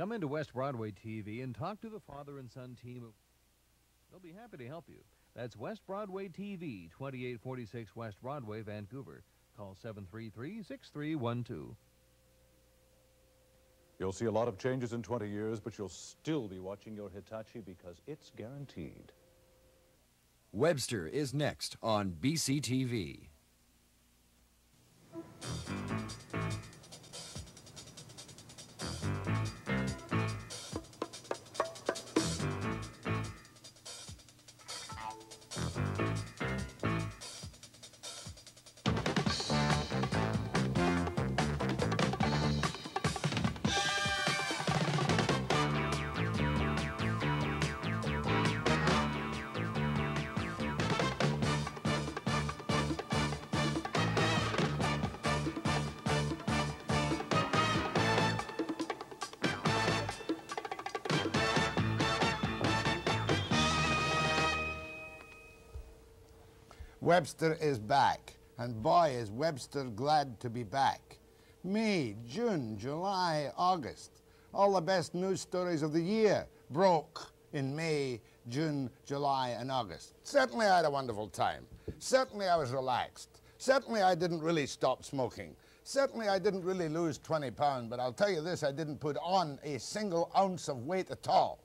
Come into West Broadway TV and talk to the father and son team. They'll be happy to help you. That's West Broadway TV, 2846 West Broadway, Vancouver. Call 733 6312. You'll see a lot of changes in 20 years, but you'll still be watching your Hitachi because it's guaranteed. Webster is next on BCTV. Webster is back, and boy is Webster glad to be back. May, June, July, August, all the best news stories of the year broke in May, June, July, and August. Certainly I had a wonderful time. Certainly I was relaxed. Certainly I didn't really stop smoking. Certainly I didn't really lose 20 pounds, but I'll tell you this, I didn't put on a single ounce of weight at all.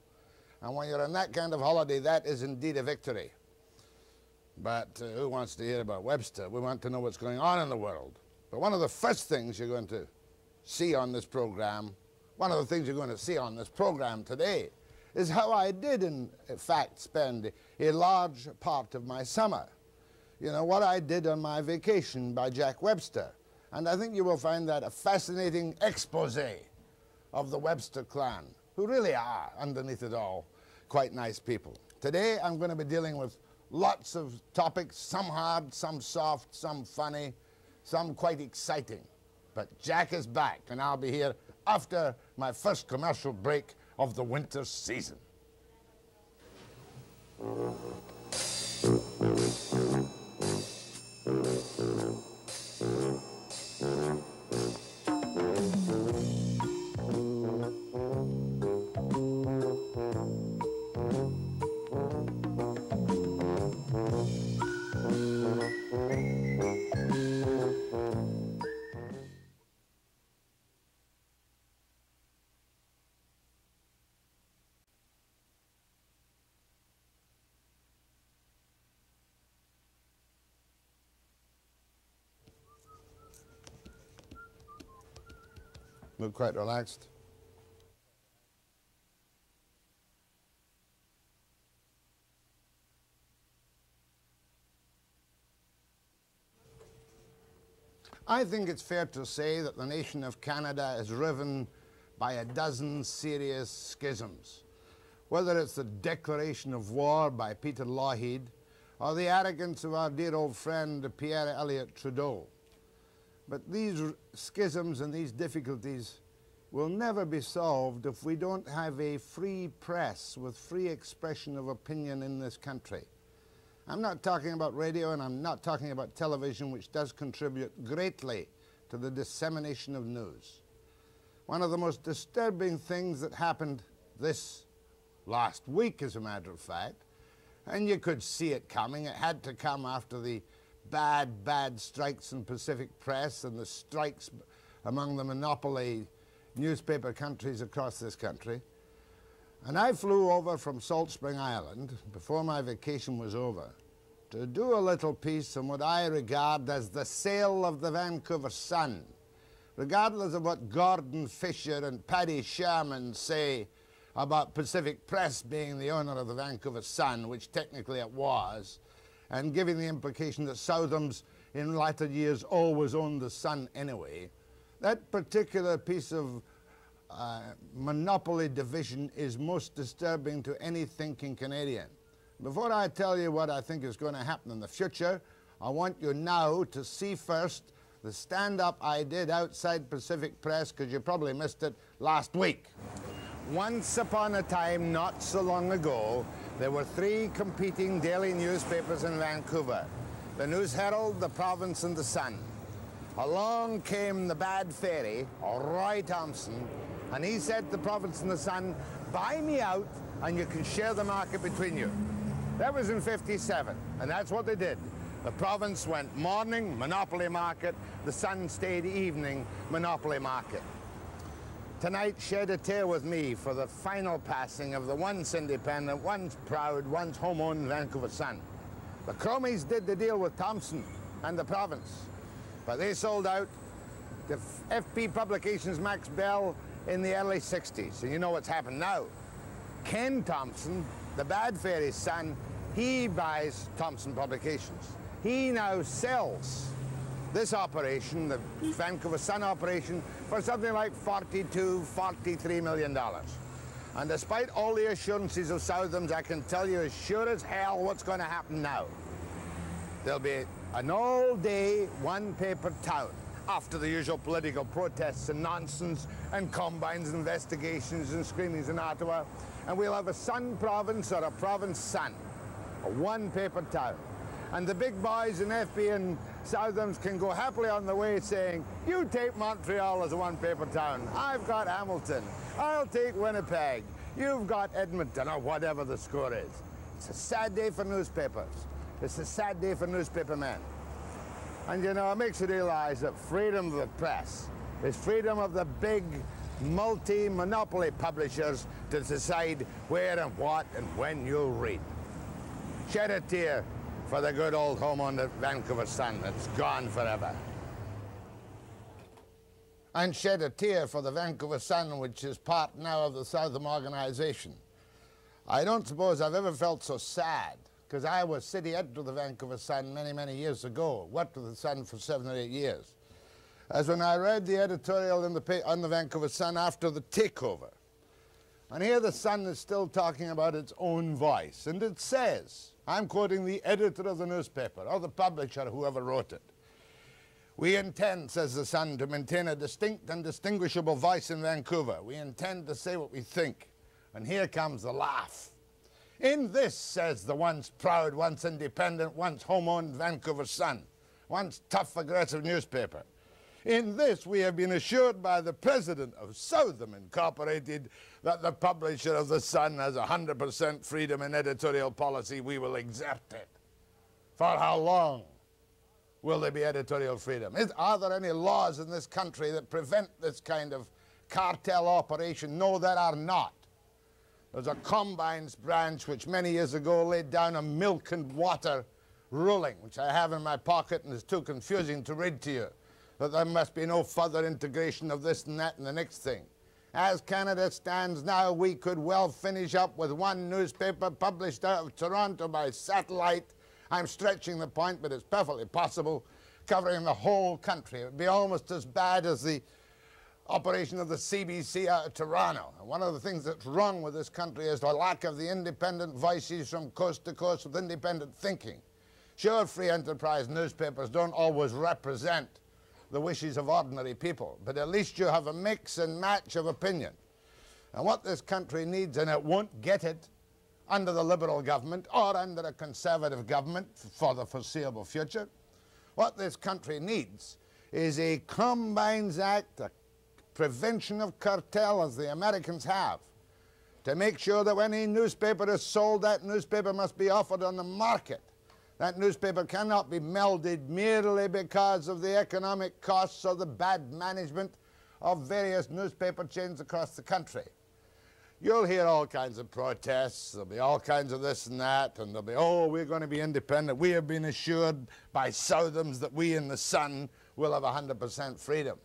And when you're on that kind of holiday, that is indeed a victory. But uh, who wants to hear about Webster? We want to know what's going on in the world. But one of the first things you're going to see on this program, one of the things you're going to see on this program today, is how I did, in fact, spend a large part of my summer. You know, what I did on my vacation by Jack Webster. And I think you will find that a fascinating expose of the Webster clan, who really are, underneath it all, quite nice people. Today I'm going to be dealing with Lots of topics, some hard, some soft, some funny, some quite exciting. But Jack is back, and I'll be here after my first commercial break of the winter season. Quite relaxed. I think it's fair to say that the nation of Canada is riven by a dozen serious schisms. Whether it's the declaration of war by Peter Lougheed or the arrogance of our dear old friend Pierre Elliott Trudeau. But these schisms and these difficulties will never be solved if we don't have a free press with free expression of opinion in this country. I'm not talking about radio and I'm not talking about television, which does contribute greatly to the dissemination of news. One of the most disturbing things that happened this last week, as a matter of fact, and you could see it coming, it had to come after the bad, bad strikes in Pacific Press and the strikes among the monopoly newspaper countries across this country. And I flew over from Salt Spring Island before my vacation was over to do a little piece on what I regard as the sale of the Vancouver Sun. Regardless of what Gordon Fisher and Paddy Sherman say about Pacific Press being the owner of the Vancouver Sun, which technically it was, and giving the implication that Southam's in latter years always owned the Sun anyway, that particular piece of uh, monopoly division is most disturbing to any thinking Canadian. Before I tell you what I think is going to happen in the future, I want you now to see first the stand-up I did outside Pacific Press, because you probably missed it last week. Once upon a time, not so long ago, there were three competing daily newspapers in Vancouver, the News Herald, the Province, and the Sun. Along came the bad fairy, Roy Thomson, And he said to Province and the Sun, buy me out and you can share the market between you. That was in 57, and that's what they did. The province went morning, monopoly market. The Sun stayed evening, monopoly market. Tonight, shed a tear with me for the final passing of the once independent, once proud, once home-owned Vancouver Sun. The Cromies did the deal with Thomson and the province, but they sold out to FP Publications Max Bell in the early 60s. And you know what's happened now. Ken Thomson, the bad fairy's son, he buys Thomson Publications. He now sells this operation, the Vancouver Sun operation, for something like 42, 43 million dollars. And despite all the assurances of Southam's, I can tell you as sure as hell what's going to happen now. There'll be an all-day one-paper town after the usual political protests and nonsense and combines, investigations and screenings in Ottawa. And we'll have a Sun province or a province Sun, a one-paper town. And the big boys in FP and Southam's can go happily on the way saying, you take Montreal as a one-paper town. I've got Hamilton. I'll take Winnipeg. You've got Edmonton, or whatever the score is. It's a sad day for newspapers. It's a sad day for newspaper men. And you know, it makes you realize that freedom of the press is freedom of the big multi-monopoly publishers to decide where and what and when you'll read. Shed a tear for the good old home on the Vancouver Sun that's gone forever. And shed a tear for the Vancouver Sun, which is part now of the Southam organization. I don't suppose I've ever felt so sad because I was city editor of the Vancouver Sun many, many years ago, worked with the Sun for seven or eight years, as when I read the editorial in the, on the Vancouver Sun after the takeover. And here the Sun is still talking about its own voice, and it says, I'm quoting the editor of the newspaper, or the publisher, whoever wrote it. We intend, says the Sun, to maintain a distinct and distinguishable voice in Vancouver. We intend to say what we think. And here comes the laugh. In this, says the once proud, once independent, once home-owned Vancouver Sun, once tough, aggressive newspaper. In this, we have been assured by the president of Southam Incorporated that the publisher of the Sun has 100% freedom in editorial policy. We will accept it. For how long will there be editorial freedom? Is, are there any laws in this country that prevent this kind of cartel operation? No, there are not. There's a combines branch which many years ago laid down a milk and water ruling, which I have in my pocket and is too confusing to read to you, that there must be no further integration of this and that and the next thing. As Canada stands now, we could well finish up with one newspaper published out of Toronto by satellite. I'm stretching the point, but it's perfectly possible, covering the whole country. It would be almost as bad as the operation of the CBC out of Toronto. And one of the things that's wrong with this country is the lack of the independent voices from coast to coast with independent thinking. Sure, free enterprise newspapers don't always represent the wishes of ordinary people, but at least you have a mix and match of opinion. And what this country needs, and it won't get it under the Liberal government or under a Conservative government for the foreseeable future, what this country needs is a Combines Act, a prevention of cartel as the Americans have to make sure that when a newspaper is sold, that newspaper must be offered on the market. That newspaper cannot be melded merely because of the economic costs or the bad management of various newspaper chains across the country. You'll hear all kinds of protests, there'll be all kinds of this and that, and there'll be, oh, we're going to be independent. We have been assured by Southam's that we in the Sun will have 100% freedom.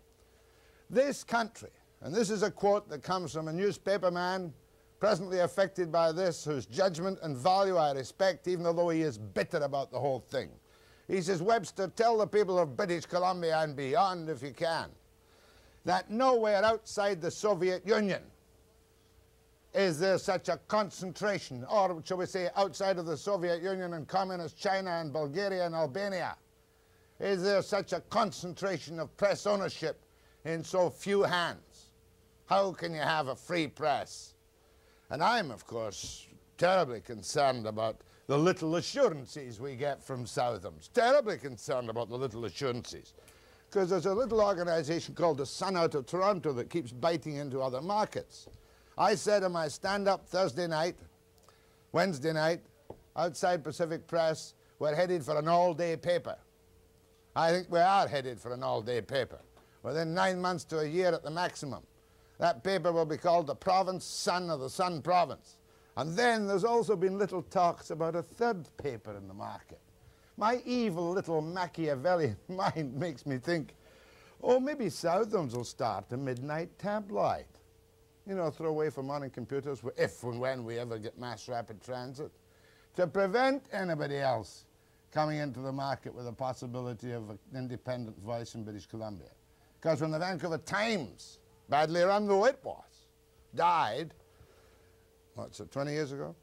This country, and this is a quote that comes from a newspaper man presently affected by this, whose judgment and value I respect, even though he is bitter about the whole thing. He says, Webster, tell the people of British Columbia and beyond, if you can, that nowhere outside the Soviet Union is there such a concentration, or shall we say outside of the Soviet Union and communist China and Bulgaria and Albania, is there such a concentration of press ownership in so few hands. How can you have a free press? And I'm, of course, terribly concerned about the little assurances we get from Southam's. Terribly concerned about the little assurances. because there's a little organization called the Sun out of Toronto that keeps biting into other markets. I said in my stand-up Thursday night, Wednesday night, outside Pacific Press, we're headed for an all-day paper. I think we are headed for an all-day paper. Within nine months to a year at the maximum. That paper will be called the Province Sun of the Sun Province. And then there's also been little talks about a third paper in the market. My evil little Machiavellian mind makes me think, oh, maybe Southam's will start a midnight tabloid. You know, throw away for morning computers if and when we ever get mass rapid transit. To prevent anybody else coming into the market with the possibility of an independent voice in British Columbia. Because when the Vancouver Times, badly run though it was, died, what's it, 20 years ago?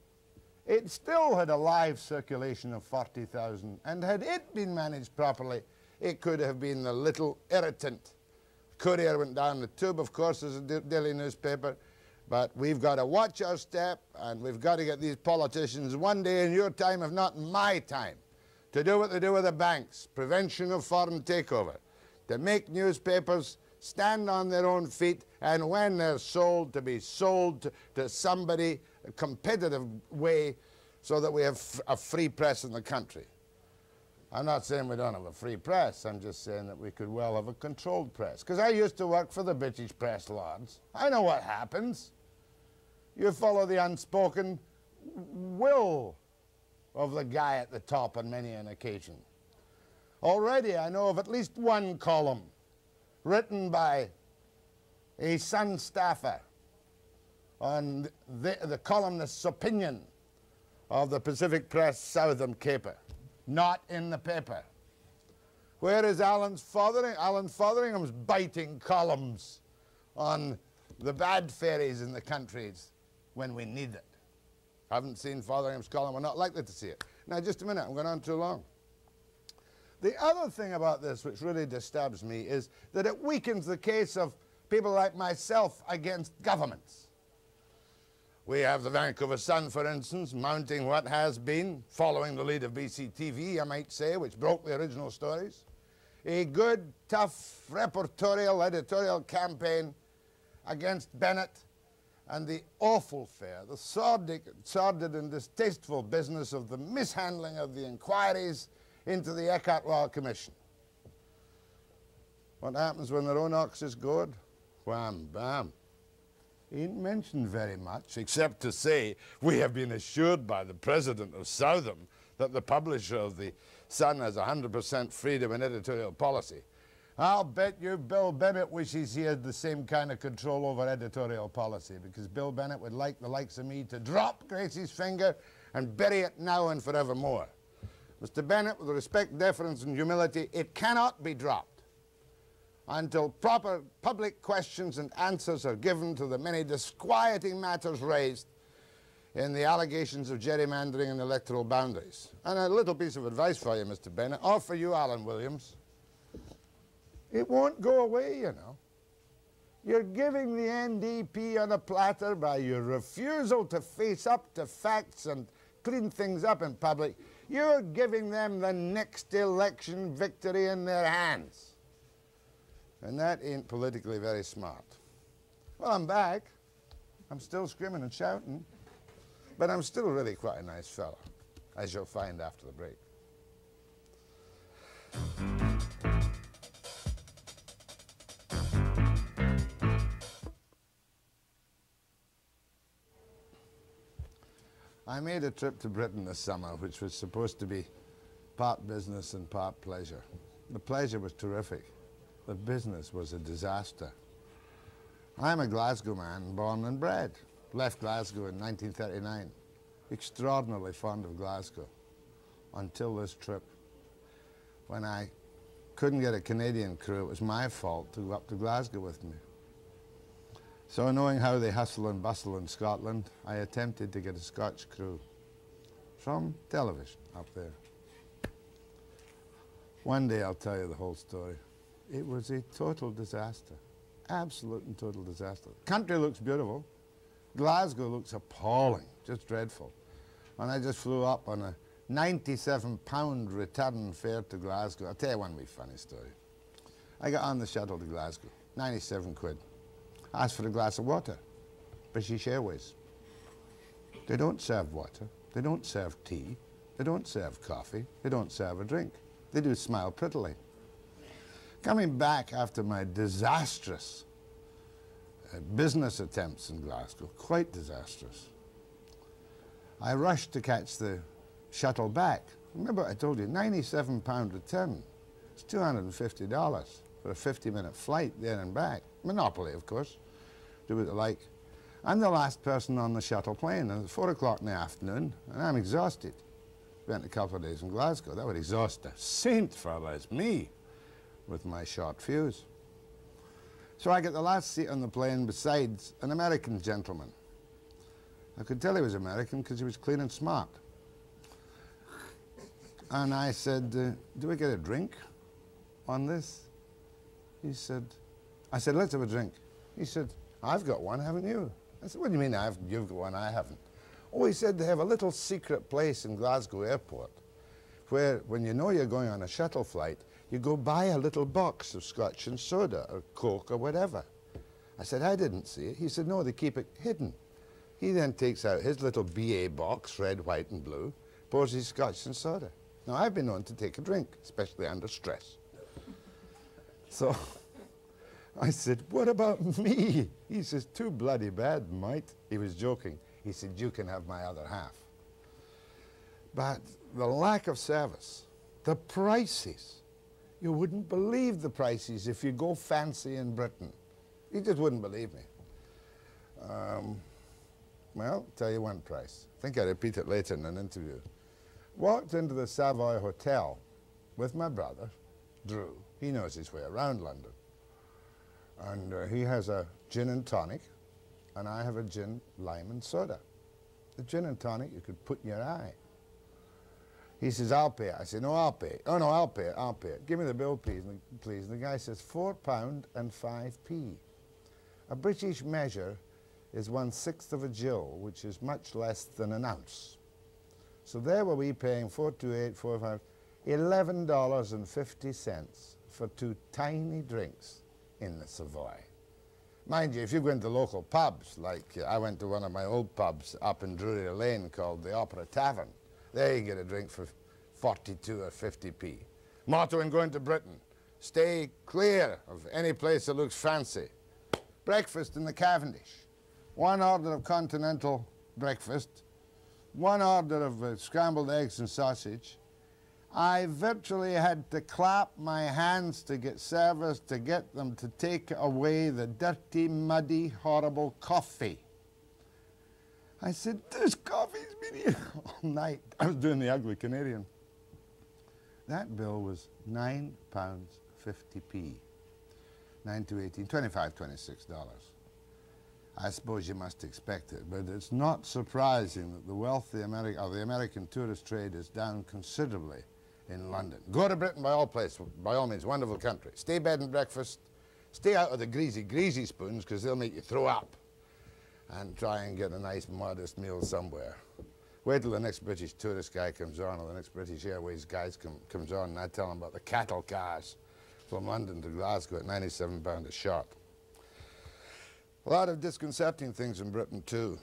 It still had a live circulation of 40,000, and had it been managed properly, it could have been the little irritant. Courier went down the tube, of course, as a daily newspaper, but we've got to watch our step, and we've got to get these politicians one day in your time, if not my time, to do what they do with the banks, prevention of foreign takeover, to make newspapers stand on their own feet, and when they're sold, to be sold to, to somebody a competitive way so that we have a free press in the country. I'm not saying we don't have a free press, I'm just saying that we could well have a controlled press. Because I used to work for the British Press Lords. I know what happens. You follow the unspoken will of the guy at the top on many an occasion. Already I know of at least one column written by a Sun staffer on the, the columnist's opinion of the Pacific Press Southam caper, not in the paper. Where is Allan Fothering? Allan Fotheringham's biting columns on the bad ferries in the countries when we need it. Haven't seen Fotheringham's column, we're not likely to see it. Now, just a minute, I'm going on too long. The other thing about this which really disturbs me is that it weakens the case of people like myself against governments. We have the Vancouver Sun, for instance, mounting what has been, following the lead of BCTV, I might say, which broke the original stories, a good, tough, reportorial, editorial campaign against Bennett and the awful fare, the sordid, sordid and distasteful business of the mishandling of the inquiries into the Eckardt Royal Commission. What happens when the own ox is good? Wham, bam. He ain't mentioned very much, except to say we have been assured by the president of Southam that the publisher of the Sun has 100% freedom in editorial policy. I'll bet you Bill Bennett wishes he had the same kind of control over editorial policy because Bill Bennett would like the likes of me to drop Gracie's finger and bury it now and forevermore. Mr. Bennett, with respect, deference, and humility, it cannot be dropped until proper public questions and answers are given to the many disquieting matters raised in the allegations of gerrymandering and electoral boundaries. And a little piece of advice for you, Mr. Bennett, or for you, Allan Williams. It won't go away, you know. You're giving the NDP on a platter by your refusal to face up to facts and clean things up in public. You're giving them the next election victory in their hands. And that ain't politically very smart. Well, I'm back. I'm still screaming and shouting. But I'm still really quite a nice fellow, as you'll find after the break. I made a trip to Britain this summer, which was supposed to be part business and part pleasure. The pleasure was terrific. The business was a disaster. I'm a Glasgow man, born and bred. Left Glasgow in 1939. Extraordinarily fond of Glasgow until this trip. When I couldn't get a Canadian crew, it was my fault to go up to Glasgow with me. So knowing how they hustle and bustle in Scotland, I attempted to get a Scotch crew from television up there. One day I'll tell you the whole story. It was a total disaster. Absolute and total disaster. Country looks beautiful. Glasgow looks appalling, just dreadful. And I just flew up on a 97 pound return fare to Glasgow. I'll tell you one wee funny story. I got on the shuttle to Glasgow, 97 quid. Asked for a glass of water, British Airways. They don't serve water, they don't serve tea, they don't serve coffee, they don't serve a drink. They do smile prettily. Coming back after my disastrous uh, business attempts in Glasgow, quite disastrous, I rushed to catch the shuttle back. Remember I told you, 97 pound return. It's $250 for a 50-minute flight there and back. Monopoly, of course. Do what they like. I'm the last person on the shuttle plane, and it's 4 o'clock in the afternoon, and I'm exhausted. Spent a couple of days in Glasgow. That would exhaust a saint, fella, as me, with my short fuse. So I get the last seat on the plane besides an American gentleman. I could tell he was American because he was clean and smart. And I said, uh, do we get a drink on this? He said, I said, let's have a drink. He said, I've got one, haven't you? I said, what do you mean I've, you've got one, I haven't? Oh, he said they have a little secret place in Glasgow airport where when you know you're going on a shuttle flight, you go buy a little box of scotch and soda or coke or whatever. I said, I didn't see it. He said, no, they keep it hidden. He then takes out his little BA box, red, white and blue, pours his scotch and soda. Now, I've been known to take a drink, especially under stress. So I said, what about me? He says, too bloody bad, mate. He was joking. He said, you can have my other half. But the lack of service, the prices, you wouldn't believe the prices if you go fancy in Britain. You just wouldn't believe me. Um, well, tell you one price. I think I repeat it later in an interview. Walked into the Savoy Hotel with my brother, Drew. He knows his way around London. And uh, he has a gin and tonic, and I have a gin, lime, and soda. The gin and tonic you could put in your eye. He says, I'll pay. I said, no, I'll pay. Oh, no, I'll pay I'll pay it. Give me the bill, please. And the, please. And the guy says, four pound and five p. A British measure is one-sixth of a gill, which is much less than an ounce. So there were we paying four two eight four five, eleven dollars and fifty cents for two tiny drinks in the Savoy. Mind you, if you go into local pubs, like uh, I went to one of my old pubs up in Drury Lane called the Opera Tavern, there you get a drink for 42 or 50p. Motto in going to Britain, stay clear of any place that looks fancy. Breakfast in the Cavendish one order of continental breakfast, one order of uh, scrambled eggs and sausage. I virtually had to clap my hands to get service to get them to take away the dirty, muddy, horrible coffee. I said, this coffee's been here all night. I was doing the ugly Canadian. That bill was nine pounds 50p. Nine to 18, 25, 26 dollars. I suppose you must expect it, but it's not surprising that the wealthy Ameri of the American tourist trade is down considerably in London. Go to Britain by all by all means, wonderful country. Stay bed and breakfast. Stay out of the greasy, greasy spoons because they'll make you throw up. And try and get a nice, modest meal somewhere. Wait till the next British tourist guy comes on or the next British Airways guy com comes on and I tell him about the cattle cars from London to Glasgow at 97 pound a shot. A lot of disconcerting things in Britain too.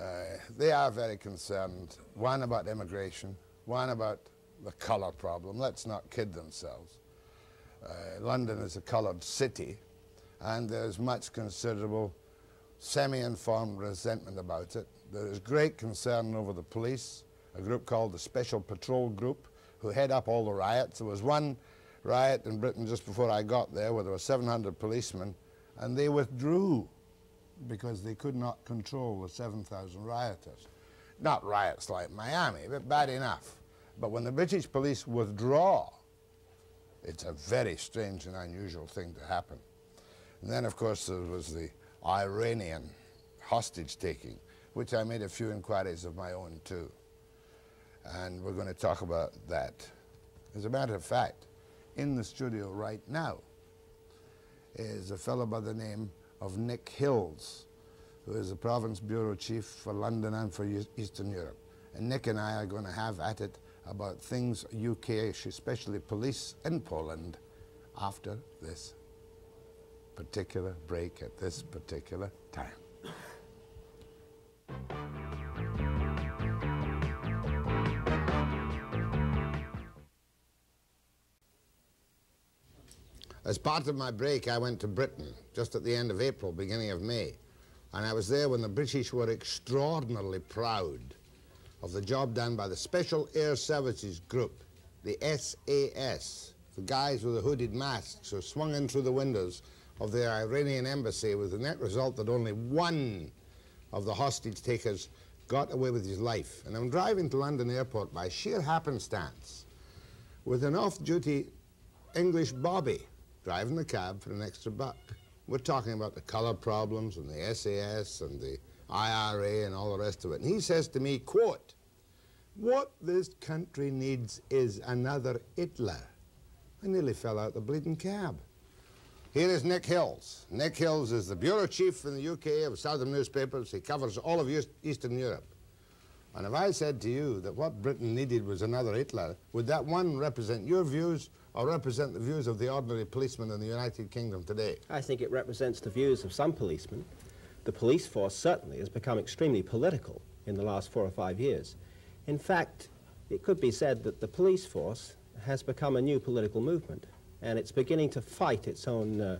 Uh, they are very concerned, one about immigration, one about the colour problem. Let's not kid themselves. Uh, London is a coloured city, and there's much considerable semi-informed resentment about it. There is great concern over the police, a group called the Special Patrol Group, who head up all the riots. There was one riot in Britain just before I got there where there were 700 policemen, and they withdrew because they could not control the 7,000 rioters. Not riots like Miami, but bad enough. But when the British police withdraw, it's a very strange and unusual thing to happen. And then, of course, there was the Iranian hostage taking, which I made a few inquiries of my own too. And we're going to talk about that. As a matter of fact, in the studio right now is a fellow by the name of Nick Hills, who is the province bureau chief for London and for Eastern Europe. And Nick and I are going to have at it about things UKish, especially police in Poland, after this particular break at this particular time. As part of my break, I went to Britain just at the end of April, beginning of May. And I was there when the British were extraordinarily proud of the job done by the Special Air Services Group, the SAS, the guys with the hooded masks who swung in through the windows of the Iranian embassy with the net result that only one of the hostage takers got away with his life. And I'm driving to London airport by sheer happenstance with an off-duty English bobby driving the cab for an extra buck. We're talking about the color problems and the SAS and the IRA and all the rest of it. And he says to me, quote, what this country needs is another Hitler. I nearly fell out the bleeding cab. Here is Nick Hills. Nick Hills is the bureau chief in the UK of Southam newspapers. He covers all of Eastern Europe. And if I said to you that what Britain needed was another Hitler, would that one represent your views or represent the views of the ordinary policeman in the United Kingdom today? I think it represents the views of some policemen. The police force certainly has become extremely political in the last four or five years. In fact, it could be said that the police force has become a new political movement and it's beginning to fight its own, uh,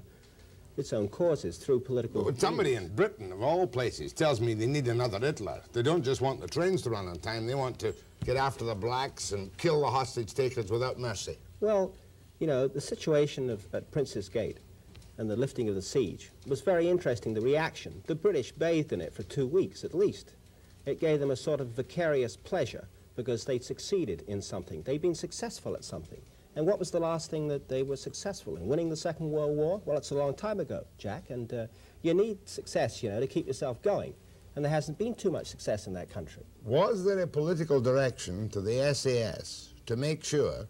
its own causes through political... Well, somebody in Britain, of all places, tells me they need another Hitler. They don't just want the trains to run on time, they want to get after the blacks and kill the hostage takers without mercy. Well, you know, the situation of, at Prince's Gate and the lifting of the siege was very interesting, the reaction. The British bathed in it for two weeks at least. It gave them a sort of vicarious pleasure because they'd succeeded in something. They'd been successful at something. And what was the last thing that they were successful in? Winning the Second World War? Well, it's a long time ago, Jack, and uh, you need success, you know, to keep yourself going. And there hasn't been too much success in that country. Was there a political direction to the SAS to make sure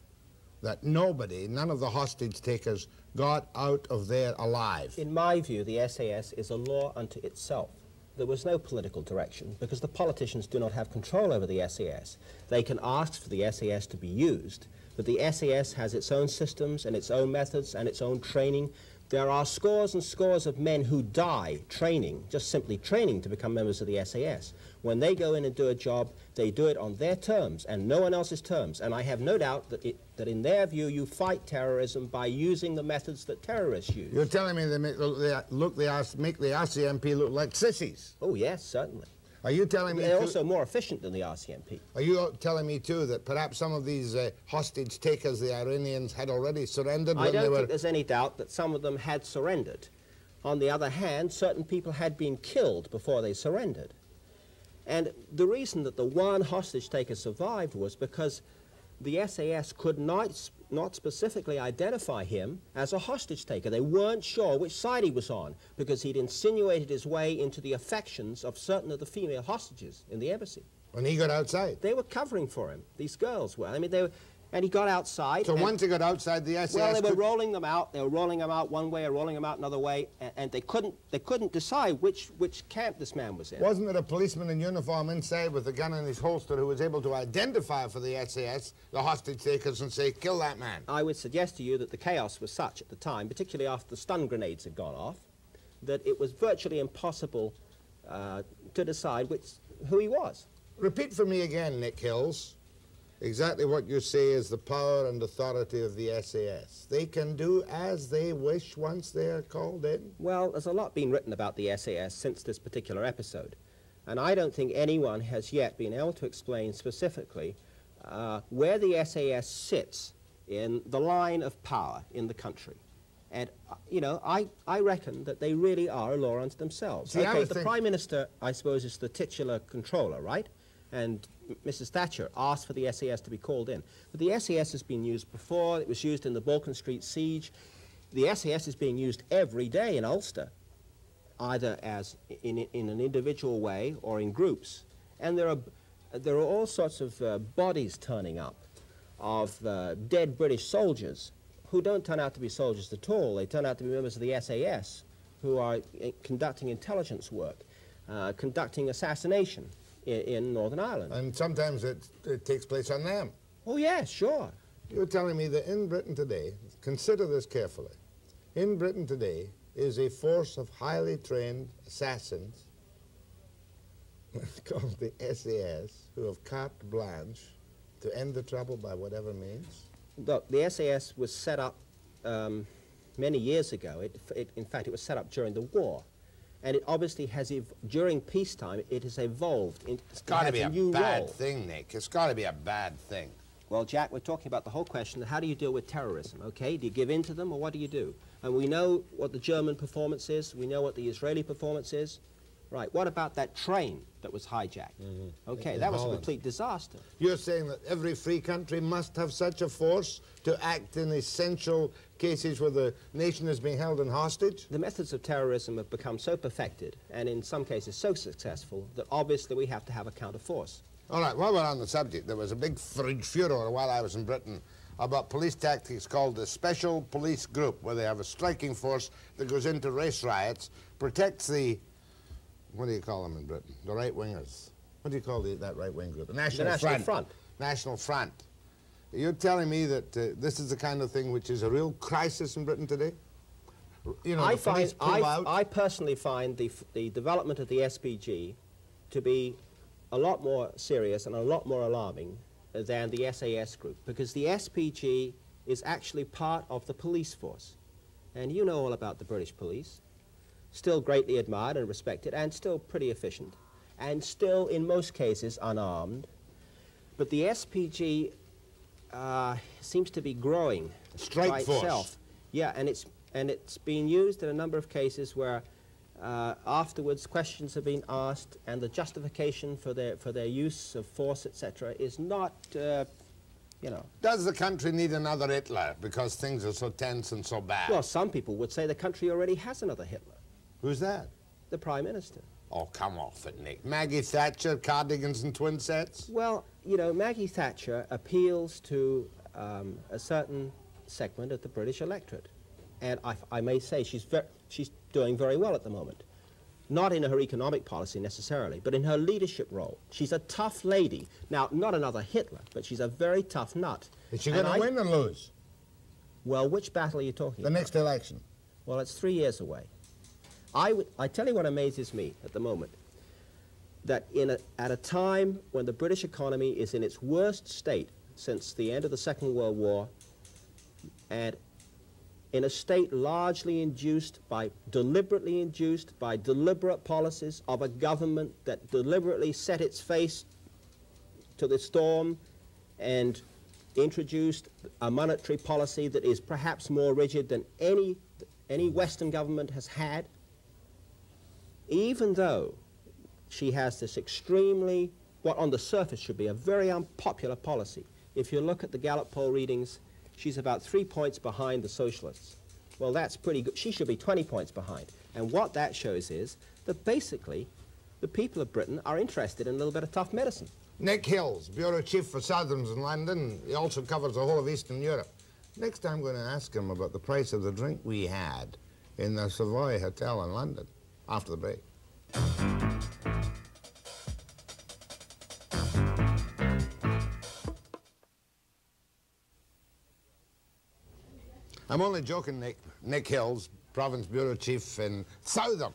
that nobody, none of the hostage takers, got out of there alive? In my view, the SAS is a law unto itself. There was no political direction because the politicians do not have control over the SAS. They can ask for the SAS to be used, but the SAS has its own systems and its own methods and its own training. There are scores and scores of men who die training, just simply training to become members of the SAS. When they go in and do a job, they do it on their terms and no one else's terms. And I have no doubt that, it, that in their view, you fight terrorism by using the methods that terrorists use. You're telling me they make, they, look, they make the RCMP look like sissies? Oh, yes, certainly. Are you telling me they're also more efficient than the RCMP? Are you telling me too that perhaps some of these uh, hostage takers, the Iranians, had already surrendered? I don't think there's any doubt that some of them had surrendered. On the other hand, certain people had been killed before they surrendered. And the reason that the one hostage taker survived was because the SAS could not, not specifically identify him as a hostage taker. They weren't sure which side he was on because he'd insinuated his way into the affections of certain of the female hostages in the embassy. When he got outside? They were covering for him. These girls were. I mean, they were, and he got outside. So once he got outside the SAS... Well, they were rolling them out. They were rolling them out one way or rolling them out another way, and, and, they couldn't they couldn't decide which, which camp this man was in. Wasn't there a policeman in uniform inside with a gun in his holster who was able to identify for the SAS the hostage takers and say, kill that man? I would suggest to you that the chaos was such at the time, particularly after the stun grenades had gone off, that it was virtually impossible uh, to decide which, who he was. Repeat for me again, Nick Hills exactly what you say is the power and authority of the SAS. They can do as they wish once they are called in? Well, there's a lot been written about the SAS since this particular episode. And I don't think anyone has yet been able to explain specifically uh, where the SAS sits in the line of power in the country. And, uh, you know, I, I reckon that they really are a law unto themselves. See, okay, the Prime Minister, I suppose, is the titular controller, right? And Mrs. Thatcher asked for the SAS to be called in. But the SAS has been used before. It was used in the Balcombe Street siege. The SAS is being used every day in Ulster, either as in, in an individual way or in groups. And there are, there are all sorts of uh, bodies turning up of uh, dead British soldiers who don't turn out to be soldiers at all. They turn out to be members of the SAS who are uh, conducting intelligence work, uh, conducting assassination in, in Northern Ireland. And sometimes it, it takes place on them. Oh, yes, sure. You're telling me that in Britain today, consider this carefully, in Britain today is a force of highly trained assassins called the SAS who have carte blanche to end the trouble by whatever means? Look, the SAS was set up um, many years ago. It, it, in fact, it was set up during the war. And it obviously has, ev- during peacetime, it has evolved. Into, It's got to be a new bad role. thing, Nick. It's got to be a bad thing. Well, Jack, we're talking about the whole question of how do you deal with terrorism, okay? Do you give in to them or what do you do? And we know what the German performance is, we know what the Israeli performance is. Right, what about that train that was hijacked? Mm-hmm. Okay, In that was a complete disaster. You're saying that every free country must have such a force to act in essential cases where the nation is being held in hostage? The methods of terrorism have become so perfected, and in some cases so successful, that obviously we have to have a counterforce. All right, while we're on the subject, there was a big furor while I was in Britain about police tactics called the Special Police Group, where they have a striking force that goes into race riots, protects the, what do you call them in Britain? The right-wingers. What do you call the, that right-wing group? The National, National Front. National Front. You're telling me that uh, this is the kind of thing which is a real crisis in Britain today? You know, I the find, I. I personally find the, f- the development of the SPG to be a lot more serious and a lot more alarming than the SAS group because the SPG is actually part of the police force. And you know all about the British police. Still greatly admired and respected and still pretty efficient and still in most cases unarmed. But the SPG uh, seems to be growing Strike by force. itself. Yeah, and it's and it's been used in a number of cases where uh, afterwards questions have been asked, and the justification for their for their use of force, etc., is not, uh, you know. Does the country need another Hitler because things are so tense and so bad? Well, some people would say the country already has another Hitler, Who's that? the prime minister. Oh, come off it, Nick. Maggie Thatcher, cardigans and twin sets? Well, you know, Maggie Thatcher appeals to um, a certain segment of the British electorate. And I, I may say she's, ver- she's doing very well at the moment. Not in her economic policy necessarily, but in her leadership role. She's a tough lady. Now, not another Hitler, but she's a very tough nut. Is she going to win or lose? Well, which battle are you talking The about? next election. Well, it's three years away. I, tell you what amazes me at the moment. That in a, at a time when the British economy is in its worst state since the end of the Second World War, and in a state largely induced by, deliberately induced by deliberate policies of a government that deliberately set its face to the storm and introduced a monetary policy that is perhaps more rigid than any, any Western government has had, even though she has this extremely, what on the surface should be a very unpopular policy. If you look at the Gallup poll readings, she's about three points behind the socialists. Well, that's pretty good. She should be 20 points behind. And what that shows is that basically the people of Britain are interested in a little bit of tough medicine. Nick Hills, Bureau Chief for Southams in London. He also covers the whole of Eastern Europe. Next, I'm going to ask him about the price of the drink we had in the Savoy Hotel in London after the break. I'm only joking, Nick. Nick Hills, Province Bureau Chief in Southam.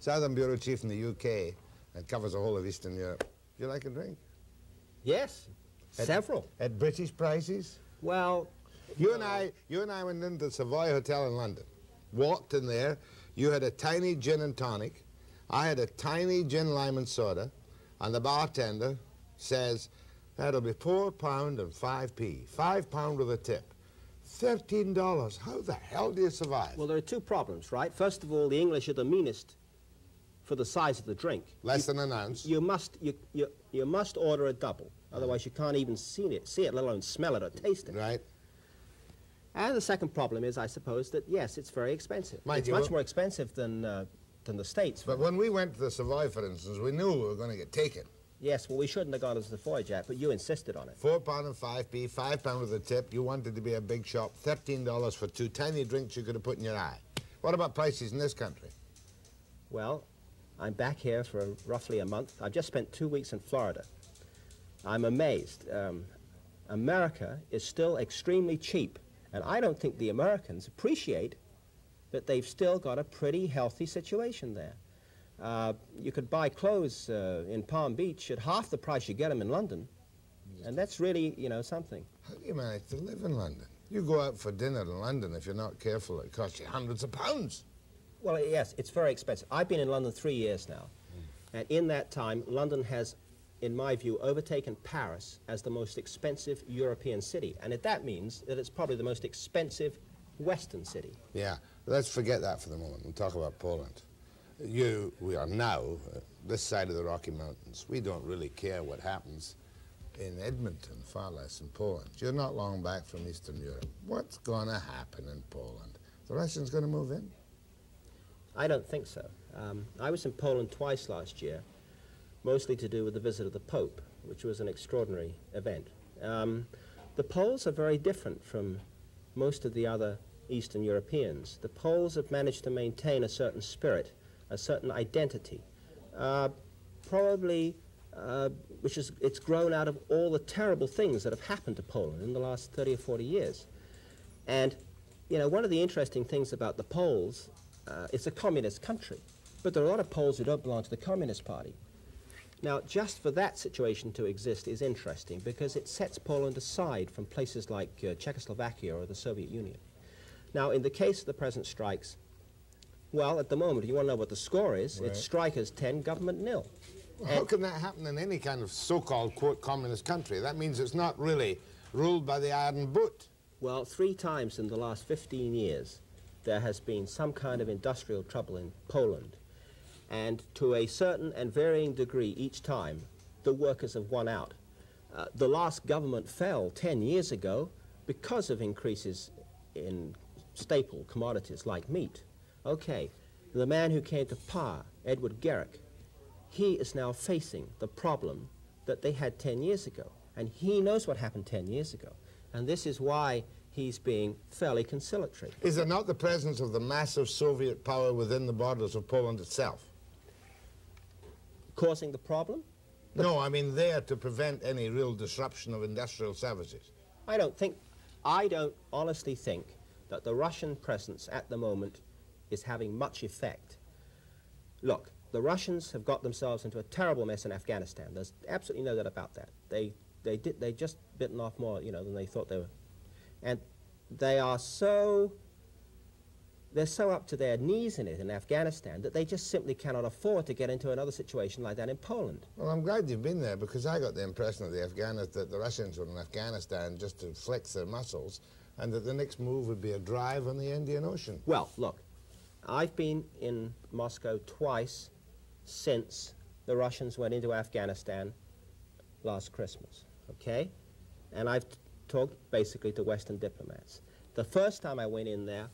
Southam Bureau Chief in the UK. That covers the whole of Eastern Europe. Do you like a drink? Yes, At- several. At British prices? Well, You and I, you and I went into the Savoy Hotel in London. Walked in there. You had a tiny gin and tonic. I had a tiny gin lime and soda, and the bartender says, "That'll be four pound and five p. Five pound with a tip. Thirteen dollars. How the hell do you survive? Well, there are two problems, right? First of all, the English are the meanest for the size of the drink. Less than an ounce. You must, you, you, you must order a double. Otherwise, you can't even see it, see it, let alone smell it or taste it. Right. And the second problem is, I suppose, that yes, it's very expensive. Mind it's you, much more expensive than, uh, than the States. But when we went to the Savoy, for instance, we knew we were going to get taken. yes, well, we shouldn't have gone to the Foy Jack, but you insisted on it. Four pound and five p, five pound with a tip. You wanted to be a big shop. Thirteen dollars for two tiny drinks you could have put in your eye. What about prices in this country? Well, I'm back here for roughly a month. I've just spent two weeks in Florida. I'm amazed. Um, America is still extremely cheap. And I don't think the Americans appreciate that they've still got a pretty healthy situation there. Uh, you could buy clothes uh, in Palm Beach at half the price you get them in London. And that's really, you know, something. How do you manage to live in London? You go out for dinner in London, if you're not careful, it costs you hundreds of pounds. Well, yes, it's very expensive. I've been in London three years now. And in that time, London has, in my view, overtaken Paris as the most expensive European city. And it, that means that it's probably the most expensive Western city. Yeah, let's forget that for the moment and talk about Poland. You, we are now, uh, this side of the Rocky Mountains. We don't really care what happens in Edmonton, far less in Poland. You're not long back from Eastern Europe. What's going to happen in Poland? The Russians going to move in? I don't think so. Um, I was in Poland twice last year, mostly to do with the visit of the Pope, which was an extraordinary event. Um, the Poles are very different from most of the other Eastern Europeans. The Poles have managed to maintain a certain spirit, a certain identity, uh, probably uh, which is it's grown out of all the terrible things that have happened to Poland in the last 30 or 40 years. And, you know, one of the interesting things about the Poles, uh, it's a communist country, but there are a lot of Poles who don't belong to the Communist Party. Now, just for that situation to exist is interesting because it sets Poland aside from places like uh, Czechoslovakia or the Soviet Union. Now, in the case of the present strikes, well, at the moment, if you want to know what the score is, Right. it's strikers 10, government nil. Well, how can that happen in any kind of so-called, quote, communist country? That means it's not really ruled by the iron boot. Well, three times in the last 15 years, there has been some kind of industrial trouble in Poland. And to a certain and varying degree each time, the workers have won out. Uh, the last government fell 10 years ago because of increases in staple commodities like meat. Okay, the man who came to power, Edward Gierek, he is now facing the problem that they had 10 years ago. And he knows what happened 10 years ago. And this is why he's being fairly conciliatory. Is there not the presence of the massive Soviet power within the borders of Poland itself? Causing the problem? No, I mean there to prevent any real disruption of industrial services. I don't think, I don't honestly think that the Russian presence at the moment is having much effect. Look, the Russians have got themselves into a terrible mess in Afghanistan. There's absolutely no doubt about that. They, they, did, they just bitten off more, you know, than they thought they were. And they are so, they're so up to their knees in it in Afghanistan that they just simply cannot afford to get into another situation like that in Poland. Well, I'm glad you've been there because I got the impression that the Afghanis that the Russians were in Afghanistan just to flex their muscles, and that the next move would be a drive on the Indian Ocean. Well, look, I've been in Moscow twice since the Russians went into Afghanistan last Christmas, okay? And I've talked basically to Western diplomats. The first time I went in there,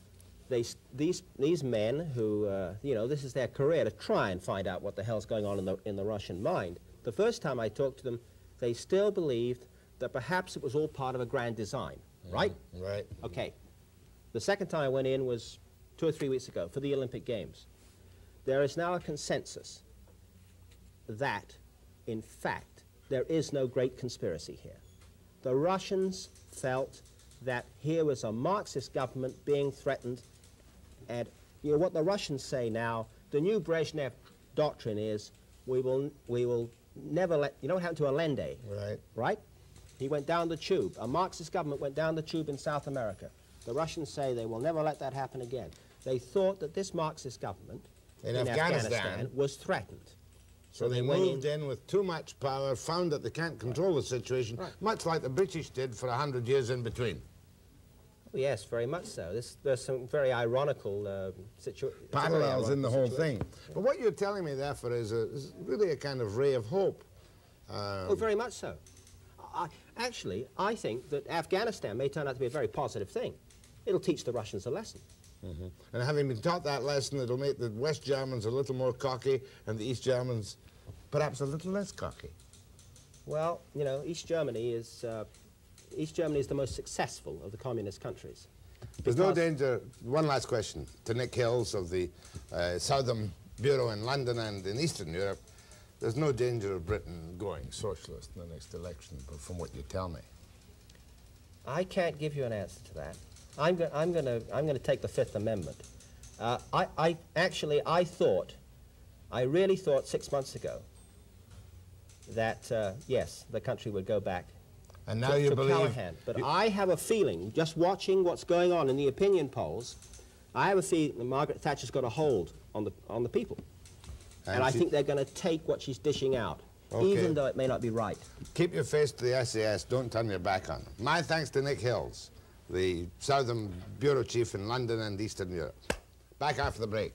they, these, these men who, uh, you know, this is their career to try and find out what the hell's going on in the, in the Russian mind. The first time I talked to them, they still believed that perhaps it was all part of a grand design, right? Right. Okay. The second time I went in was two or three weeks ago for the Olympic Games. There is now a consensus that, in fact, there is no great conspiracy here. The Russians felt that here was a Marxist government being threatened, and you know what the Russians say now. The new Brezhnev doctrine is we will we will never let you know what happened to Allende, Right. right? He went down the tube. A Marxist government went down the tube in South America. The Russians say they will never let that happen again. They thought that this Marxist government In Afghanistan. was threatened. So they, went moved in. with too much power, found that they can't control the situation, much like the British did for a hundred years in between. Oh, yes, very much so. This, there's some very ironical uh, situa- Parallels in the whole situation. thing. But what you're telling me, therefore, is, a, is really a kind of ray of hope. Um, Oh, very much so. I, actually, I think that Afghanistan may turn out to be a very positive thing. It'll teach the Russians a lesson. And having been taught that lesson, it'll make the West Germans a little more cocky and the East Germans perhaps a little less cocky. Well, you know, East Germany is uh, East Germany is the most successful of the communist countries. There's no danger. One last question to Nick Hills of the uh, Southam Bureau in London and in Eastern Europe. There's no danger of Britain going socialist in the next election, but from what you tell me. I can't give you an answer to that. I'm, go- I'm going to I'm going to take the Fifth Amendment. Uh, I, I actually I thought, I really thought six months ago that uh, yes, the country would go back And now to, you to believe... Callaghan. But I have a feeling, just watching what's going on in the opinion polls, I have a feeling that Margaret Thatcher's got a hold on the on the people, and, And I think they're going to take what she's dishing out, Okay. even though it may not be right. Keep your face to the SAS. Don't turn your back on them. My thanks to Nick Hills, the Southam Bureau Chief in London and Eastern Europe. Back after the break.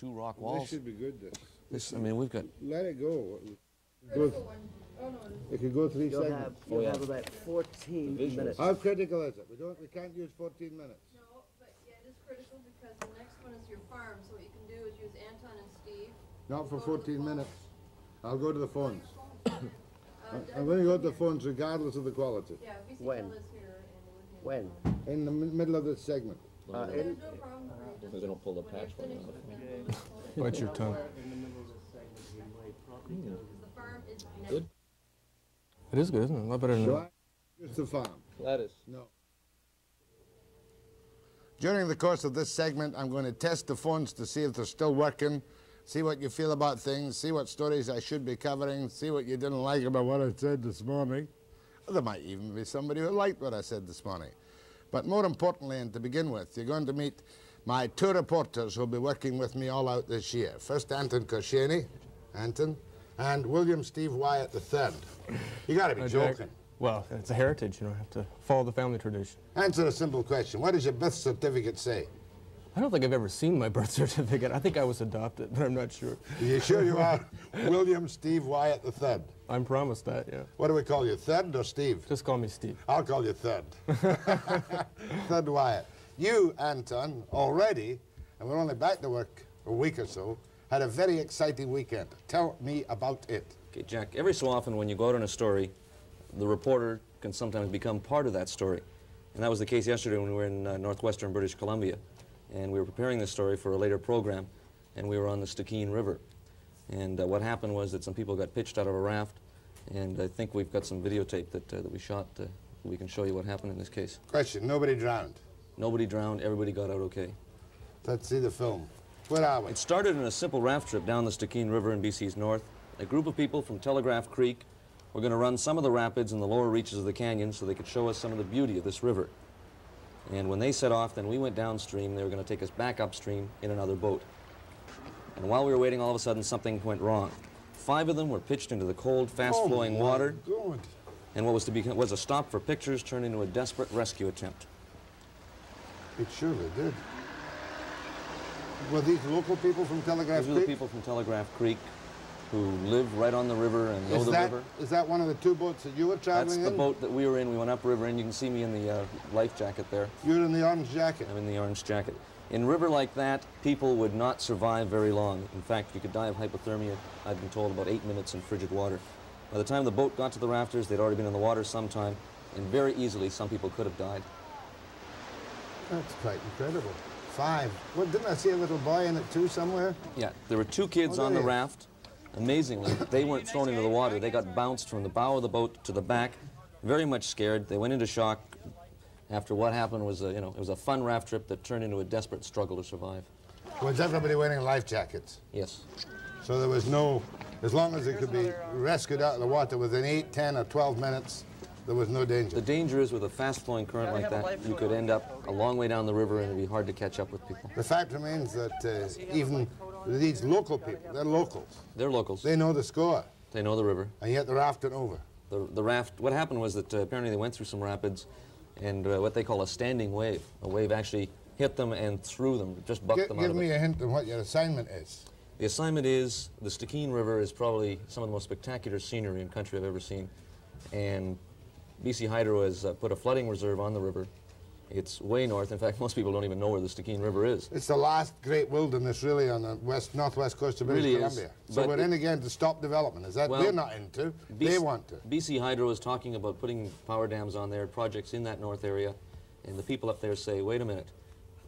Two rock walls. Should be good, this. This, I mean, we've got Let it go. It could go three You'll have, you'll have about 14 minutes. How critical is it? We don't, we can't use 14 minutes. No, but yeah, it is critical because the next one is your farm, so what you can do is use Anton and Steve. Not for Go to the 14 phone. minutes. I'll go to the phones. Uh, I'm going to go to the phones regardless of the quality. Yeah, BC Tel When? is here and it would be. When? In the mi- middle of this segment. Uh, There's in- no problem for you, just We're pull the when you're patch one out. Bite your tongue. because the farm is next. Good. It is good, isn't it? A lot better than Shall I use the farm? lettuce. No. During the course of this segment, I'm going to test the phones to see if they're still working, see what you feel about things, see what stories I should be covering, see what you didn't like about what I said this morning. Well, there might even be somebody who liked what I said this morning. But more importantly, and to begin with, you're going to meet my two reporters who'll be working with me all out this year. First, Anton Koschany, Anton, and William Steve Wyatt III. You got to be Jack. joking. Well, it's a heritage, you know, I have to follow the family tradition. Answer a simple question. What does your birth certificate say? I don't think I've ever seen my birth certificate. I think I was adopted, but I'm not sure. Are you sure you are William Steve Wyatt the third? I'm promised that, yeah. What do we call you, third or Steve? Just call me Steve. I'll call you third. third Wyatt. You, Anton, already, and we're only back to work a week or so, had a very exciting weekend. Tell me about it. Okay, Jack, every so often when you go out on a story, the reporter can sometimes become part of that story. And that was the case yesterday when we were in uh, northwestern British Columbia. And we were preparing this story for a later program, and we were on the Stikine River. And uh, what happened was that some people got pitched out of a raft, and I think we've got some videotape that, uh, that we shot. Uh, we can show you what happened in this case. Question, nobody drowned. Nobody drowned, everybody got out okay. Let's see the film. Where are we? It started in a simple raft trip down the Stikine River in BC's north. A group of people from Telegraph Creek were going to run some of the rapids in the lower reaches of the canyon so they could show us some of the beauty of this river. And when they set off, then we went downstream. They were going to take us back upstream in another boat. And while we were waiting, all of a sudden something went wrong. Five of them were pitched into the cold, fast-flowing Oh, water, God. and what was to be was a stop for pictures turned into a desperate rescue attempt. It surely did. Were these local people from Telegraph These are the people from Telegraph Creek who live right on the river and know Is the that, river. is that one of the two boats that you were traveling That's traveling the boat that we were in. We went upriver, and you can see me in the uh, life jacket there. You're in the orange jacket. I'm in the orange jacket. In a river like that, people would not survive very long. In fact, you could die of hypothermia, I've been told, about eight minutes in frigid water. By the time the boat got to the rafters, they'd already been in the water some time, and very easily some people could have died. That's quite incredible. Five. What, didn't I see a little boy in it too somewhere? Yeah, there were two kids Oh, on the there raft. Amazingly, they weren't thrown into the water. They got bounced from the bow of the boat to the back, very much scared. They went into shock after what happened was, a, you know, it was a fun raft trip that turned into a desperate struggle to survive. Was everybody wearing life jackets? Yes. So there was no, as long as it could be uh, rescued out of the water within 8, 10, or 12 minutes, there was no danger. The danger is with a fast-flowing current like that, you could end up a long way down the river and it'd be hard to catch up with people. The fact remains that uh, even these local people, they're locals, They're locals. they know the score, They know the river. and yet they're rafting over. The, the raft, what happened was that uh, apparently they went through some rapids and uh, what they call a standing wave. A wave actually hit them and threw them, just bucked Gi- them out give of me it. a hint on what your assignment is. The assignment is the Stikine River is probably some of the most spectacular scenery in country I've ever seen. And BC Hydro has uh, put a flooding reserve on the river. It's way north. In fact, most people don't even know where the Stikine River is. It's the last great wilderness, really, on the west northwest coast of British Really is, Columbia. So but we're in again to stop development. Is that Well, we're not into? they want to. BC Hydro is talking about putting power dams on their projects in that north area, and the people up there say, wait a minute,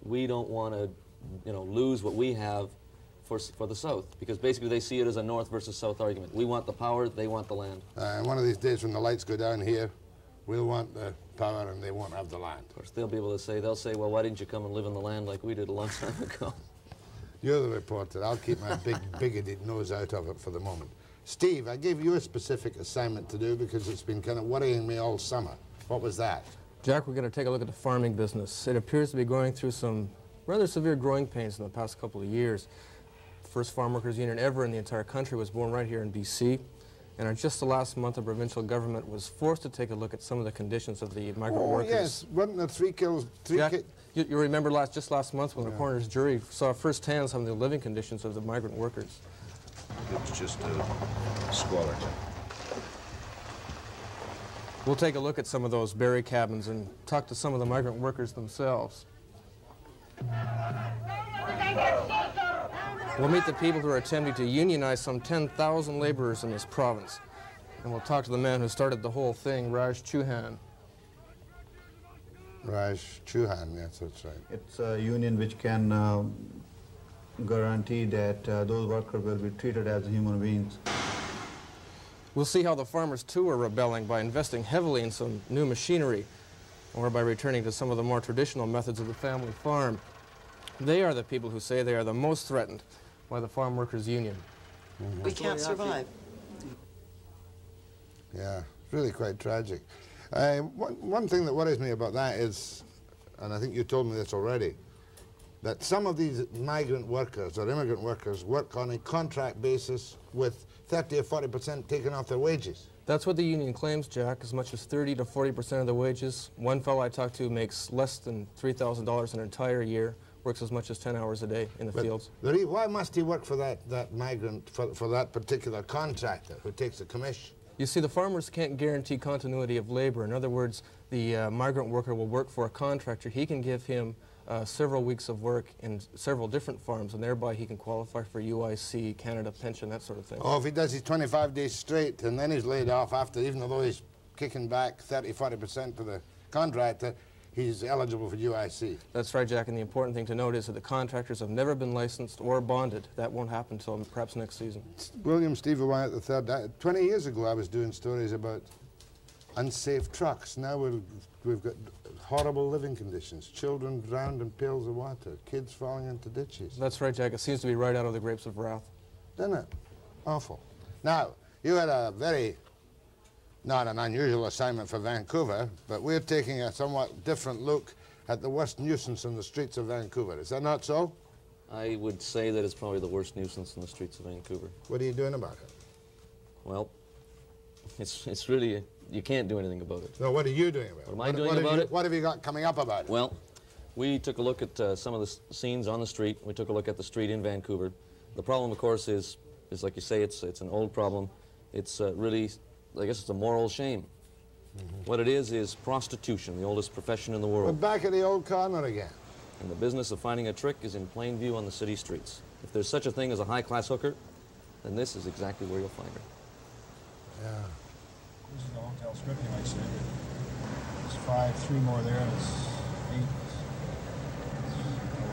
we don't want to, you know, lose what we have for, for the South, because basically they see it as a North versus South argument. We want the power, they want the land. Uh, and one of these days when the lights go down here, we'll want the power and they won't have the land. Of course, they'll be able to say, they'll say, well, why didn't you come and live in the land like we did a long time ago? You're the reporter. I'll keep my big bigoted nose out of it for the moment. Steve, I gave you a specific assignment to do because it's been kind of worrying me all summer. What was that? Jack, we're going to take a look at the farming business. It appears to be going through some rather severe growing pains in the past couple of years. The first farm workers union ever in the entire country was born right here in BC. And in just the last month, the provincial government was forced to take a look at some of the conditions of the migrant oh, workers. yes. Wasn't there three kills? Three Jack, ki- you, you remember last, just last month when the coroner's jury saw firsthand some of the living conditions of the migrant workers. It's just a squalor. We'll take a look at some of those berry cabins and talk to some of the migrant workers themselves. We'll meet the people who are attempting to unionize some 10,000 laborers in this province. And we'll talk to the man who started the whole thing, Raj Chauhan. Raj Chauhan, yes, that's right. It's a union which can uh, guarantee that uh, those workers will be treated as human beings. We'll see how the farmers, too, are rebelling by investing heavily in some new machinery or by returning to some of the more traditional methods of the family farm. They are the people who say they are the most threatened by the Farm Workers Union. We can't survive. Yeah, it's really quite tragic. Uh, one, one thing that worries me about that is, and I think you told me this already, that some of these migrant workers or immigrant workers work on a contract basis with 30 or 40 percent taken off their wages. That's what the union claims, Jack, as much as 30 to 40 percent of the wages. One fellow I talked to makes less than $3,000 an entire year, works as much as 10 hours a day in the But fields. the why must he work for that, that migrant, for, for that particular contractor who takes a commission? You see, the farmers can't guarantee continuity of labor. In other words, the uh, migrant worker will work for a contractor. He can give him uh, several weeks of work in several different farms, and thereby he can qualify for UIC, Canada pension, that sort of thing. Oh, if he does his 25 days straight and then he's laid off after, even though he's kicking back 30, 40 percent to the contractor, he's eligible for UIC. That's right, Jack, and the important thing to note is that the contractors have never been licensed or bonded. That won't happen until perhaps next season. William Stevie Wyatt III, 20 years ago I was doing stories about unsafe trucks. Now we're, we've got horrible living conditions, children drowned in pails of water, kids falling into ditches. That's right, Jack. It seems to be right out of the grapes of wrath. Doesn't it? Awful. Now, you had a very, not an unusual assignment for Vancouver, but we're taking a somewhat different look at the worst nuisance in the streets of Vancouver. Is that not so? I would say that it's probably the worst nuisance in the streets of Vancouver. What are you doing about it? Well, it's, it's really, you can't do anything about it. No, what are you doing about it? What am I doing have about you- it? What have you got coming up about it? Well, we took a look at uh, some of the s- scenes on the street. We took a look at the street in Vancouver. The problem, of course, is, is like you say, it's, it's an old problem. It's uh, really, I guess it's a moral shame. What it is, is prostitution, the oldest profession in the world. We're back at the old continent again. And the business of finding a trick is in plain view on the city streets. If there's such a thing as a high-class hooker, then this is exactly where you'll find her. Yeah. This is the hotel strip, you might say. There's five, three more there, and it's eight,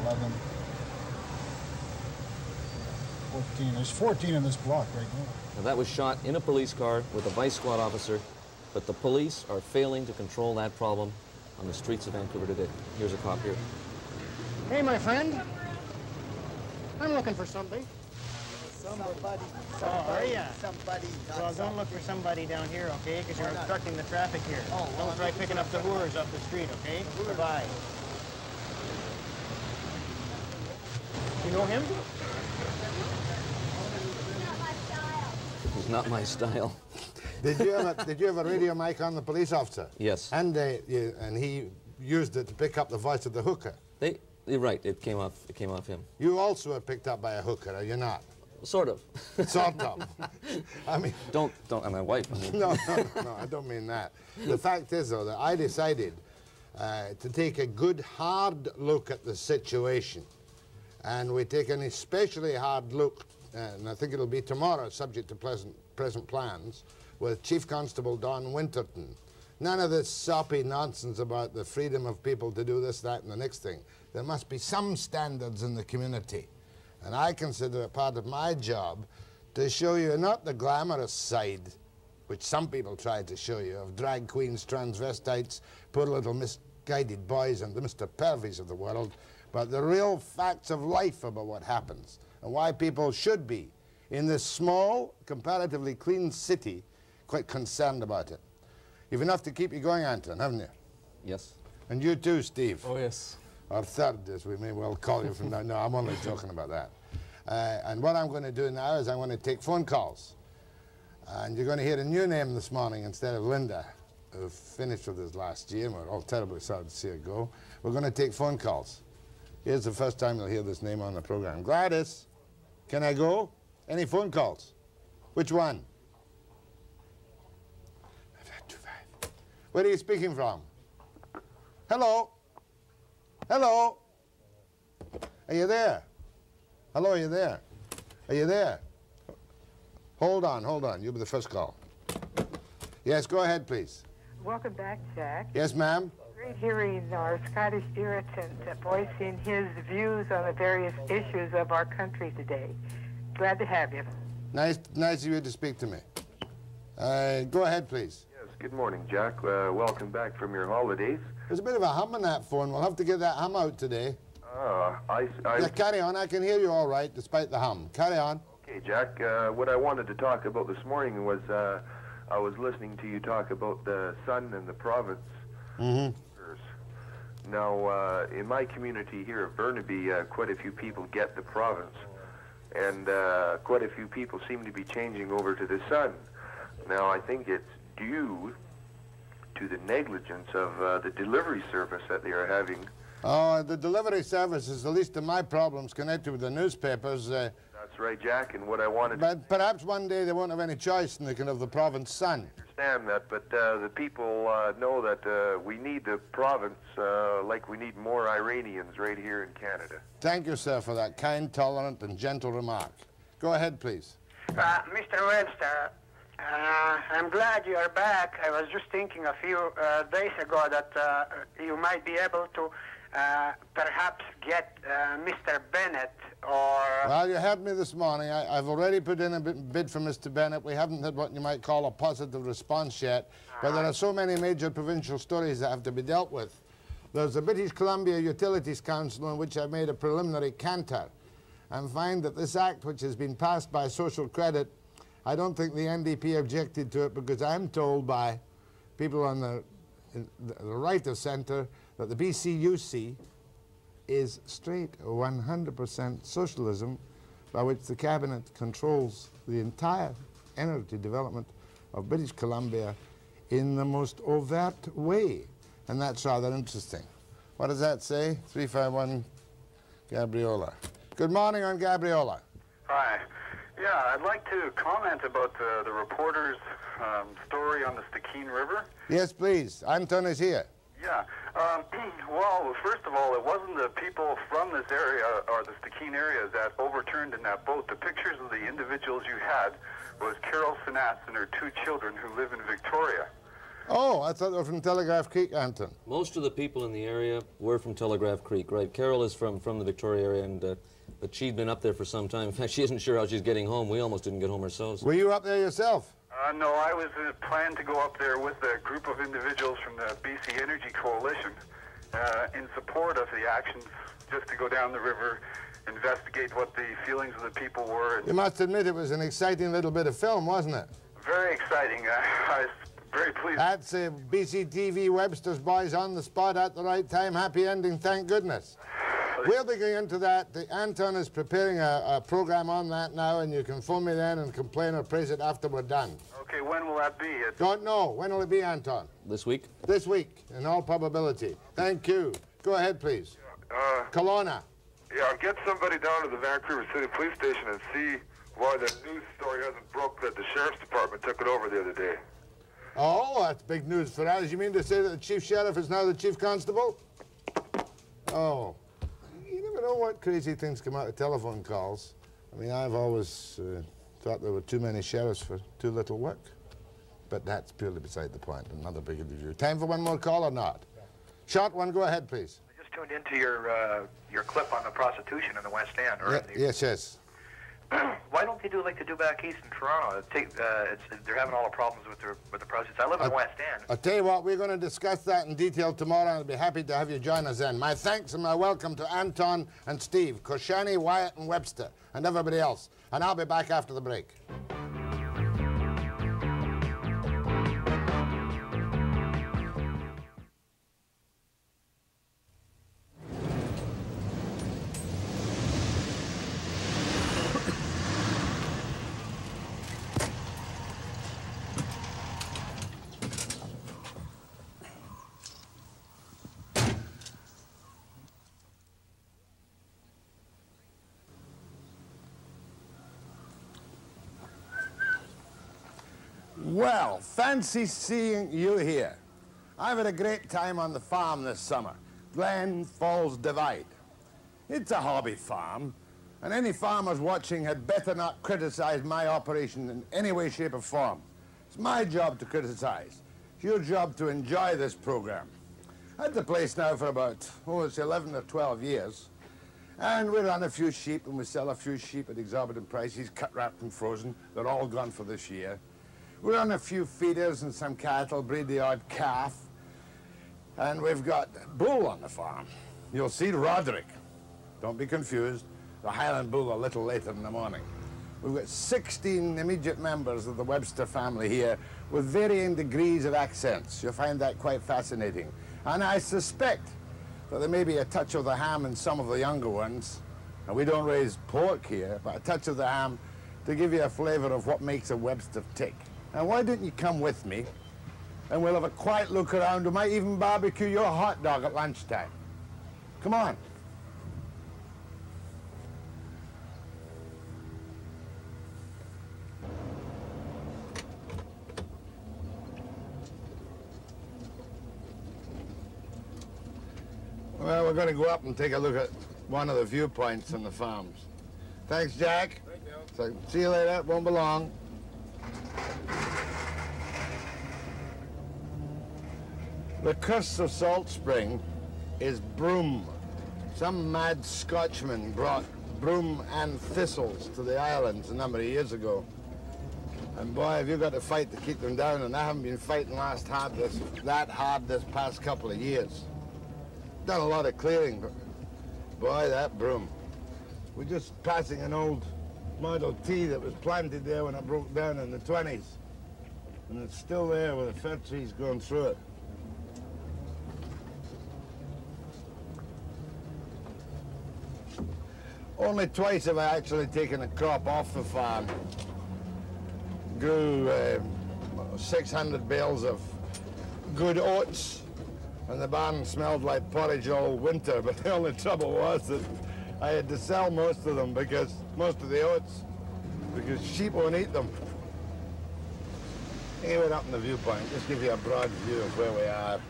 eleven, fourteen. There's fourteen in this block right now. Now, that was shot in a police car with a vice squad officer, but the police are failing to control that problem on the streets of Vancouver today. Here's a cop here. Hey, my friend. I'm looking for somebody. Somebody, Oh, are ya? somebody got Well, don't look for somebody down here, okay? Because you're obstructing the traffic here. Oh, well, don't I'm try picking up the somebody. whores off the street, okay? The whores. Goodbye. You know him? It's not my style. Did you have a, did you have a radio mic on the police officer? Yes. And you, and he used it to pick up the voice of the hooker. They, you're right. It came off. It came off him. You also were picked up by a hooker, are you not? Sort of. Sort of. I mean, Don't, don't. I'm my wife. I mean, no, no, no, I don't mean that. The fact is, though, that I decided uh, to take a good, hard look at the situation. And we take an especially hard look, uh, and I think it'll be tomorrow, subject to present, present plans, with Chief Constable Don Winterton. None of this soppy nonsense about the freedom of people to do this, that, and the next thing. there must be some standards in the community. And I consider it part of my job to show you not the glamorous side, which some people try to show you, of drag queens, transvestites, poor little misguided boys, and the Mr. Pervys of the world, but the real facts of life about what happens and why people should be, in this small, comparatively clean city, quite concerned about it. You've enough to keep you going, Anton, haven't you? Yes. And you too, Steve. Oh, yes. Or third, as we may well call you from now. No, I'm only joking about that. Uh, and what I'm going to do now is I'm going to take phone calls. And you're going to hear a new name this morning instead of Linda, who finished with us last year, and we're all terribly sorry to see her go. We're going to take phone calls. Here's the first time you'll hear this name on the program. Gladys, can I go? Any phone calls? Which one? Where are you speaking from? Hello? Hello? Are you there? Hello, are you there? Are you there? Hold on, hold on. You'll be the first call. Yes, go ahead, please. Welcome back, Jack. Yes, ma'am? Great hearing our Scottish irritant voicing his views on the various issues of our country today. Glad to have you. Nice, nice of you to speak to me. Uh, go ahead, please. Yes, good morning, Jack. Uh, welcome back from your holidays. There's a bit of a hum on that phone. We'll have to get that hum out today. Uh, I, I, Yeah, carry on. I can hear you all right, despite the hum. Carry on. Okay, Jack. Uh, what I wanted to talk about this morning was uh, I was listening to you talk about the sun and the province. Mm-hmm. Now, uh, in my community here of Burnaby, uh, quite a few people get the province, and uh, quite a few people seem to be changing over to the sun. Now, I think it's due to the negligence of uh, the delivery service that they are having. Oh, the delivery service is the least of my problems connected with the newspapers. Uh, That's right, Jack. And what I wanted but perhaps one day they won't have any choice and they can have the province sun. To understand that, but uh, the people uh, know that uh, we need the province uh, like we need more Iranians right here in Canada. Thank you, sir, for that kind, tolerant, and gentle remark. Go ahead, please. Uh, Mr. Webster, uh, I'm glad you are back. I was just thinking a few uh, days ago that uh, you might be able to uh, perhaps get uh, Mr. Bennett or... Well, you heard me this morning. I, I've already put in a bid, bid for Mr. Bennett. We haven't had what you might call a positive response yet, but there uh-huh. are so many major provincial stories that have to be dealt with. There's the British Columbia Utilities Council, in which I made a preliminary canter, and find that this act, which has been passed by social credit, I don't think the NDP objected to it because I'm told by people on the, in the the right of centre that the BCUC is straight 100% socialism by which the cabinet controls the entire energy development of British Columbia in the most overt way. And that's rather interesting. What does that say? 351 Gabriola. Good morning on Gabriola. Hi. Yeah, I'd like to comment about the, the reporter's um, story on the Stikine River. Yes, please. Anton is here. Yeah. Um, well, first of all, it wasn't the people from this area or the Stikine area that overturned in that boat. The pictures of the individuals you had was Carol Sinats and her two children who live in Victoria. Oh, I thought they were from Telegraph Creek, Anton. Most of the people in the area were from Telegraph Creek, right? Carol is from, from the Victoria area, and uh, but she'd been up there for some time. In fact, she isn't sure how she's getting home. We almost didn't get home ourselves. Were you up there yourself? Uh, no, I was uh, planned to go up there with a group of individuals from the BC Energy Coalition uh, in support of the actions, just to go down the river, investigate what the feelings of the people were. You must admit it was an exciting little bit of film, wasn't it? Very exciting. Uh, I was very pleased. That's uh, BCTV Webster's boys on the spot at the right time. Happy ending, thank goodness. We'll be going into that. The Anton is preparing a, a program on that now, and you can phone me then and complain or praise it after we're done. Okay, when will that be? It, Don't know. When will it be, Anton? This week? This week, in all probability. Thank you. Go ahead, please. Uh, Kelowna. yeah, get somebody down to the Vancouver City Police Station and see why the news story hasn't broke that the sheriff's department took it over the other day. Oh, that's big news for us. You mean to say that the chief sheriff is now the chief constable? Oh. You never know what crazy things come out of telephone calls. I mean, I've always uh, thought there were too many sheriffs for too little work. But that's purely beside the point. Another big interview. Time for one more call or not? Short one, go ahead, please. I just tuned into your uh, your clip on the prostitution in the West End. Or Ye- in the, yes, yes. Why don't they do like they do back east in Toronto? Take, uh, it's, they're having all the problems with the with the prostitutes. I live in the Uh, West End. I'll tell you what, we're going to discuss that in detail tomorrow, and I'll be happy to have you join us then. My thanks and my welcome to Anton and Steve, Koschany, Wyatt, and Webster, and everybody else. And I'll be back after the break. Fancy seeing you here. I've had a great time on the farm this summer, Glen Falls Divide. It's a hobby farm, and any farmers watching had better not criticize my operation in any way, shape, or form. It's my job to criticize. It's your job to enjoy this program. Had the place now for about, oh, it's 11 or 12 years. And we run a few sheep, and we sell a few sheep at exorbitant prices, cut, wrapped, and frozen. They're all gone for this year. We run a few feeders and some cattle, breed the odd calf. And we've got a bull on the farm. You'll see Roderick. Don't be confused. The Highland bull a little later in the morning. We've got 16 immediate members of the Webster family here with varying degrees of accents. You'll find that quite fascinating. And I suspect that there may be a touch of the ham in some of the younger ones. And we don't raise pork here, but a touch of the ham to give you a flavor of what makes a Webster tick. And why don't you come with me and we'll have a quiet look around. We might even barbecue your hot dog at lunchtime. Come on. Well, we're going to go up and take a look at one of the viewpoints on the farms. Thanks, Jack. Thank you. So, see you later. Won't be long. The curse of Salt Spring is broom. Some mad Scotchman brought broom and thistles to the islands a number of years ago. And boy, have you got to fight to keep them down, and I haven't been fighting last hard this, that hard this past couple of years. Done a lot of clearing, but boy, that broom. We're just passing an old Model T that was planted there when it broke down in the 20s. And it's still there with the fir trees going through it. Only twice have I actually taken a crop off the farm. Grew uh, 600 bales of good oats, and the barn smelled like porridge all winter, but the only trouble was that I had to sell most of them because, most of the oats, because sheep won't eat them. Anyway, up in the viewpoint, just give you a broad view of where we are.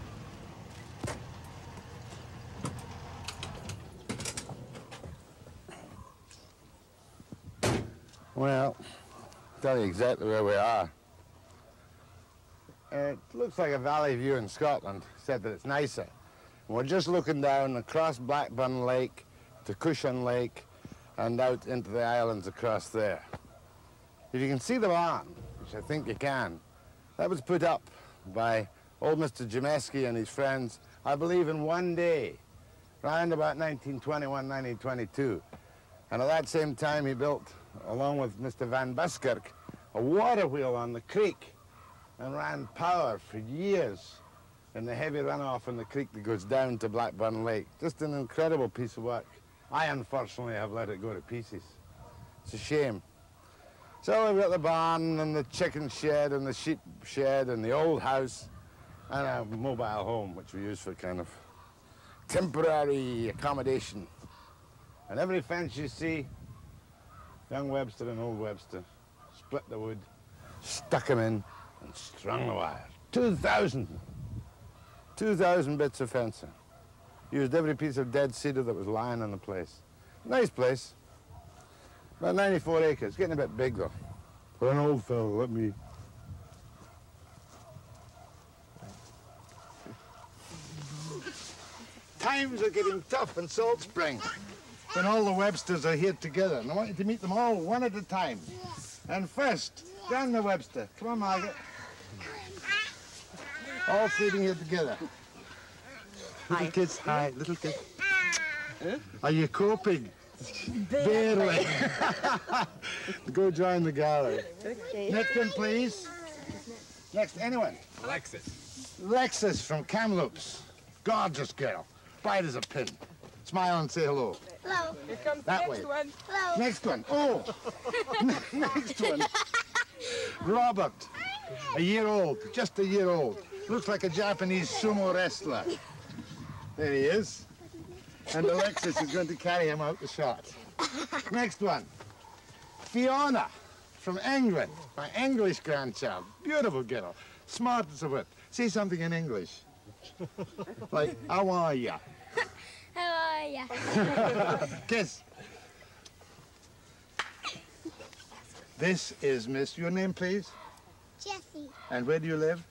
Well, tell you exactly where we are. It looks like a valley view in Scotland, except that it's nicer. We're just looking down across Blackburn Lake to Cusheon Lake and out into the islands across there. If you can see the barn, which I think you can, that was put up by old Mr. Jameski and his friends, I believe in one day, around about 1921, 1922. And at that same time, he built, along with Mr. Van Buskirk, a water wheel on the creek and ran power for years in the heavy runoff in the creek that goes down to Blackburn Lake. Just an incredible piece of work. I, unfortunately, have let it go to pieces. It's a shame. So we've got the barn and the chicken shed and the sheep shed and the old house and a mobile home, which we use for kind of temporary accommodation. And every fence you see, young Webster and old Webster split the wood, stuck them in, and strung the wire. 2,000. 2,000 bits of fencing. Used every piece of dead cedar that was lying in the place. Nice place. About 94 acres. Getting a bit big, though. For an old fellow, let me... times are getting tough in Salt Spring when all the Websters are here together. And I want you to meet them all one at a time. And first, Daniel Webster. Come on, Margaret. All sitting here together. Little kids, hi, little kids. Are you coping? Barely. Go join the gallery. Next one, please. Next, anyone? Alexis. Lexus from Kamloops. Gorgeous girl. Bright as a pin. Smile and say hello. Hello. Here comes that next way. one. Hello. Next one. Oh. Next one. Robert. A year old. Just a year old. Looks like a Japanese sumo wrestler. There he is. And Alexis is going to carry him out the shot. Next one. Fiona from England. My English grandchild. Beautiful girl. Smart as a whip. Say something in English. Like, how are ya? How are ya? Kiss. This is Miss. Your name, please? Jessie. And where do you live?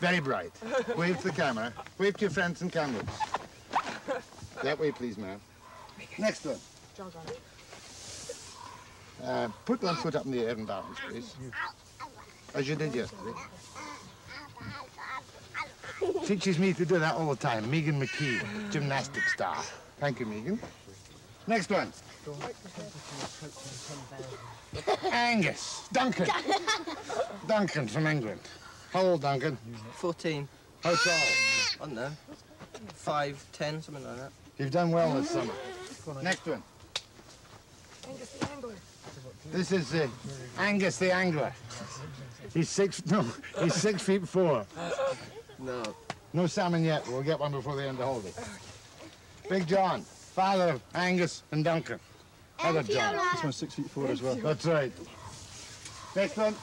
Very bright. Wave to the camera. Wave to your friends and Kamloops. That way, please, ma'am. Next one. Uh, put one foot up in the air and balance, please. As you did yesterday. Teaches me to do that all the time. Megan McKee, gymnastic star. Thank you, Megan. Next one. Angus. Duncan. Duncan from England. How old, Duncan? 14. How tall? I don't know. Five, ten, something like that. You've done well this summer. Next one. Angus the angler. This is uh, Angus the angler. He's six. No, he's six feet four. No. No salmon yet. We'll get one before the end of the holiday. Big John, father of Angus and Duncan. Other John. Fiona. This one's six feet four as well. That's right. Next one.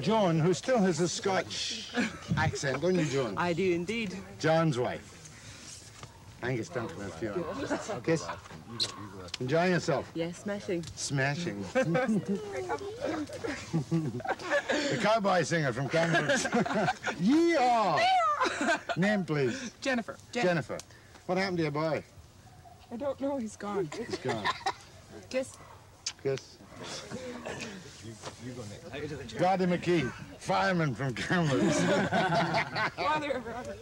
Joan, who still has a Scotch accent, don't you, Joan? I do indeed. John's wife. Angus Duncan and Fiona. Okay. Enjoying yourself. Yes, smashing. Smashing. the cowboy singer from Kamloops. Yeehaw! Name, please. Jennifer. Jen- Jennifer. What happened to your boy? I don't know. He's gone. He's gone. Kiss. Kiss. Gardy McKee, fireman from Kamloops. Father of Robert.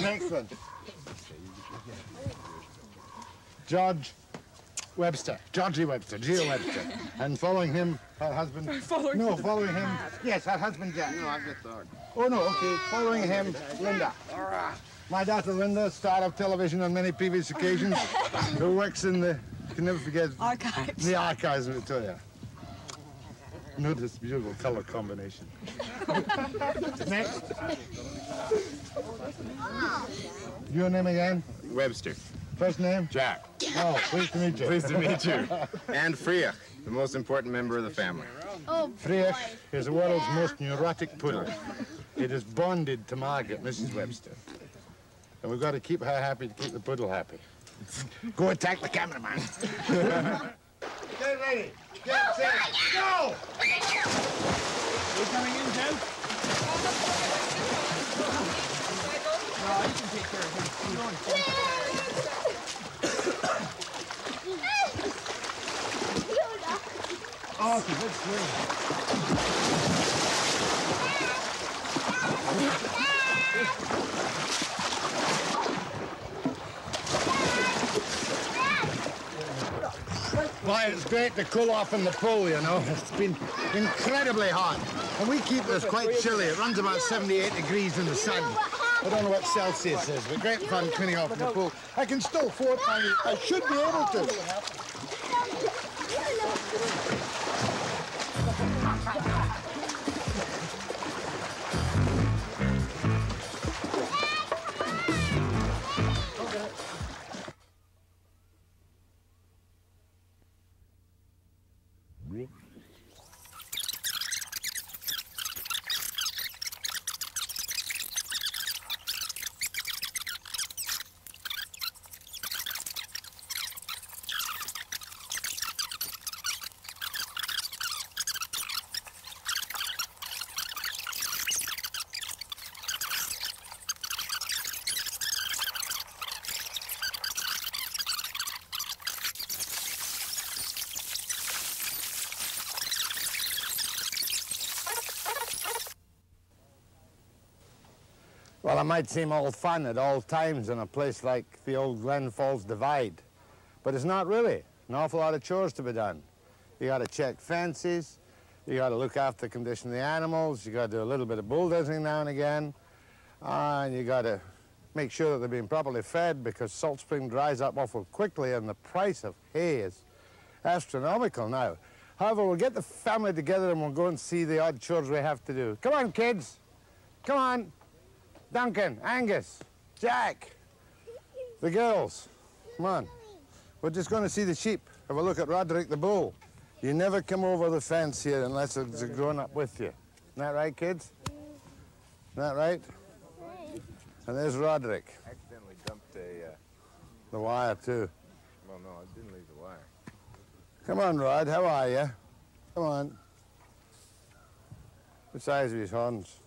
Next one. George Webster, Georgie Webster, Geo Webster. And following him, her husband. Following no, following him. Yes, her husband Jack. No, I've got third. Oh no, okay. Following him, Linda. My daughter Linda, star of television on many previous occasions, who works in the, can never forget, Archives. the archives of Victoria. Notice beautiful color combination. Next. Oh. Your name again? Webster. First name? Jack. Oh, pleased to meet you. Pleased to meet you. And Freya, the most important member of the family. Oh, Friach is the world's most neurotic poodle. It is bonded to Margaret, Mrs. Webster. And we've got to keep her happy to keep the poodle happy. Go attack the cameraman. Get ready. Get set. Go! You coming in, Jen? No, you can take care of him. Oh, good swing. Why, it's great to cool off in the pool, you know. It's been incredibly hot. And we keep this quite chilly. It runs about 78 degrees in the sun. I don't know what Celsius is, but great fun cleaning off in the pool. I can still float, I, I should be able to. Well, it might seem all fun at all times in a place like the old Glen Falls Divide, but it's not really. An awful lot of chores to be done. You got to check fences, you got to look after the condition of the animals, you got to do a little bit of bulldozing now and again, and you got to make sure that they're being properly fed because Salt Spring dries up awful quickly and the price of hay is astronomical now. However, we'll get the family together and we'll go and see the odd chores we have to do. Come on, kids. Come on. Duncan, Angus, Jack, the girls. Come on. We're just going to see the sheep. Have a look at Roderick the bull. You never come over the fence here unless it's a grown-up with you. Isn't that right, kids? Isn't that right? And there's Roderick. Accidentally dumped a, uh, The wire, too. well, no, I didn't leave the wire. Come on, Rod. How are you? Come on. The size of his horns.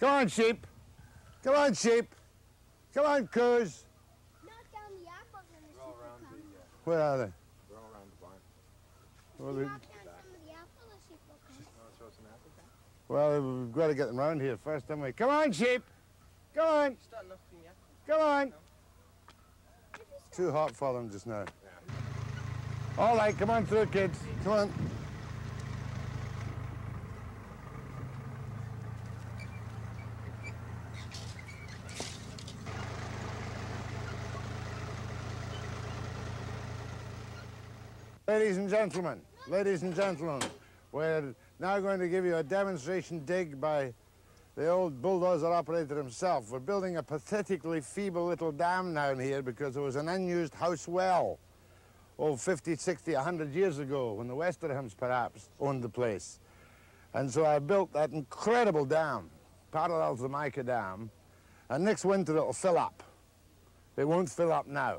Come on, sheep. Come on, sheep. Come on, coos. Uh, Where are they? They're all around the barn. Well, they- Oh, throw some apples down? well, we've got to get them round here first, haven't we? Come on, sheep. Come on. Come on. It's too hot for them just now. All right, come on through, kids. Come on. Ladies and gentlemen, ladies and gentlemen, we're now going to give you a demonstration dig by the old bulldozer operator himself. We're building a pathetically feeble little dam down here because there was an unused house well, oh, 50, 60, 100 years ago when the Westerhams perhaps owned the place. And so I built that incredible dam, parallel to the Mica Dam, and next winter it'll fill up. It won't fill up now.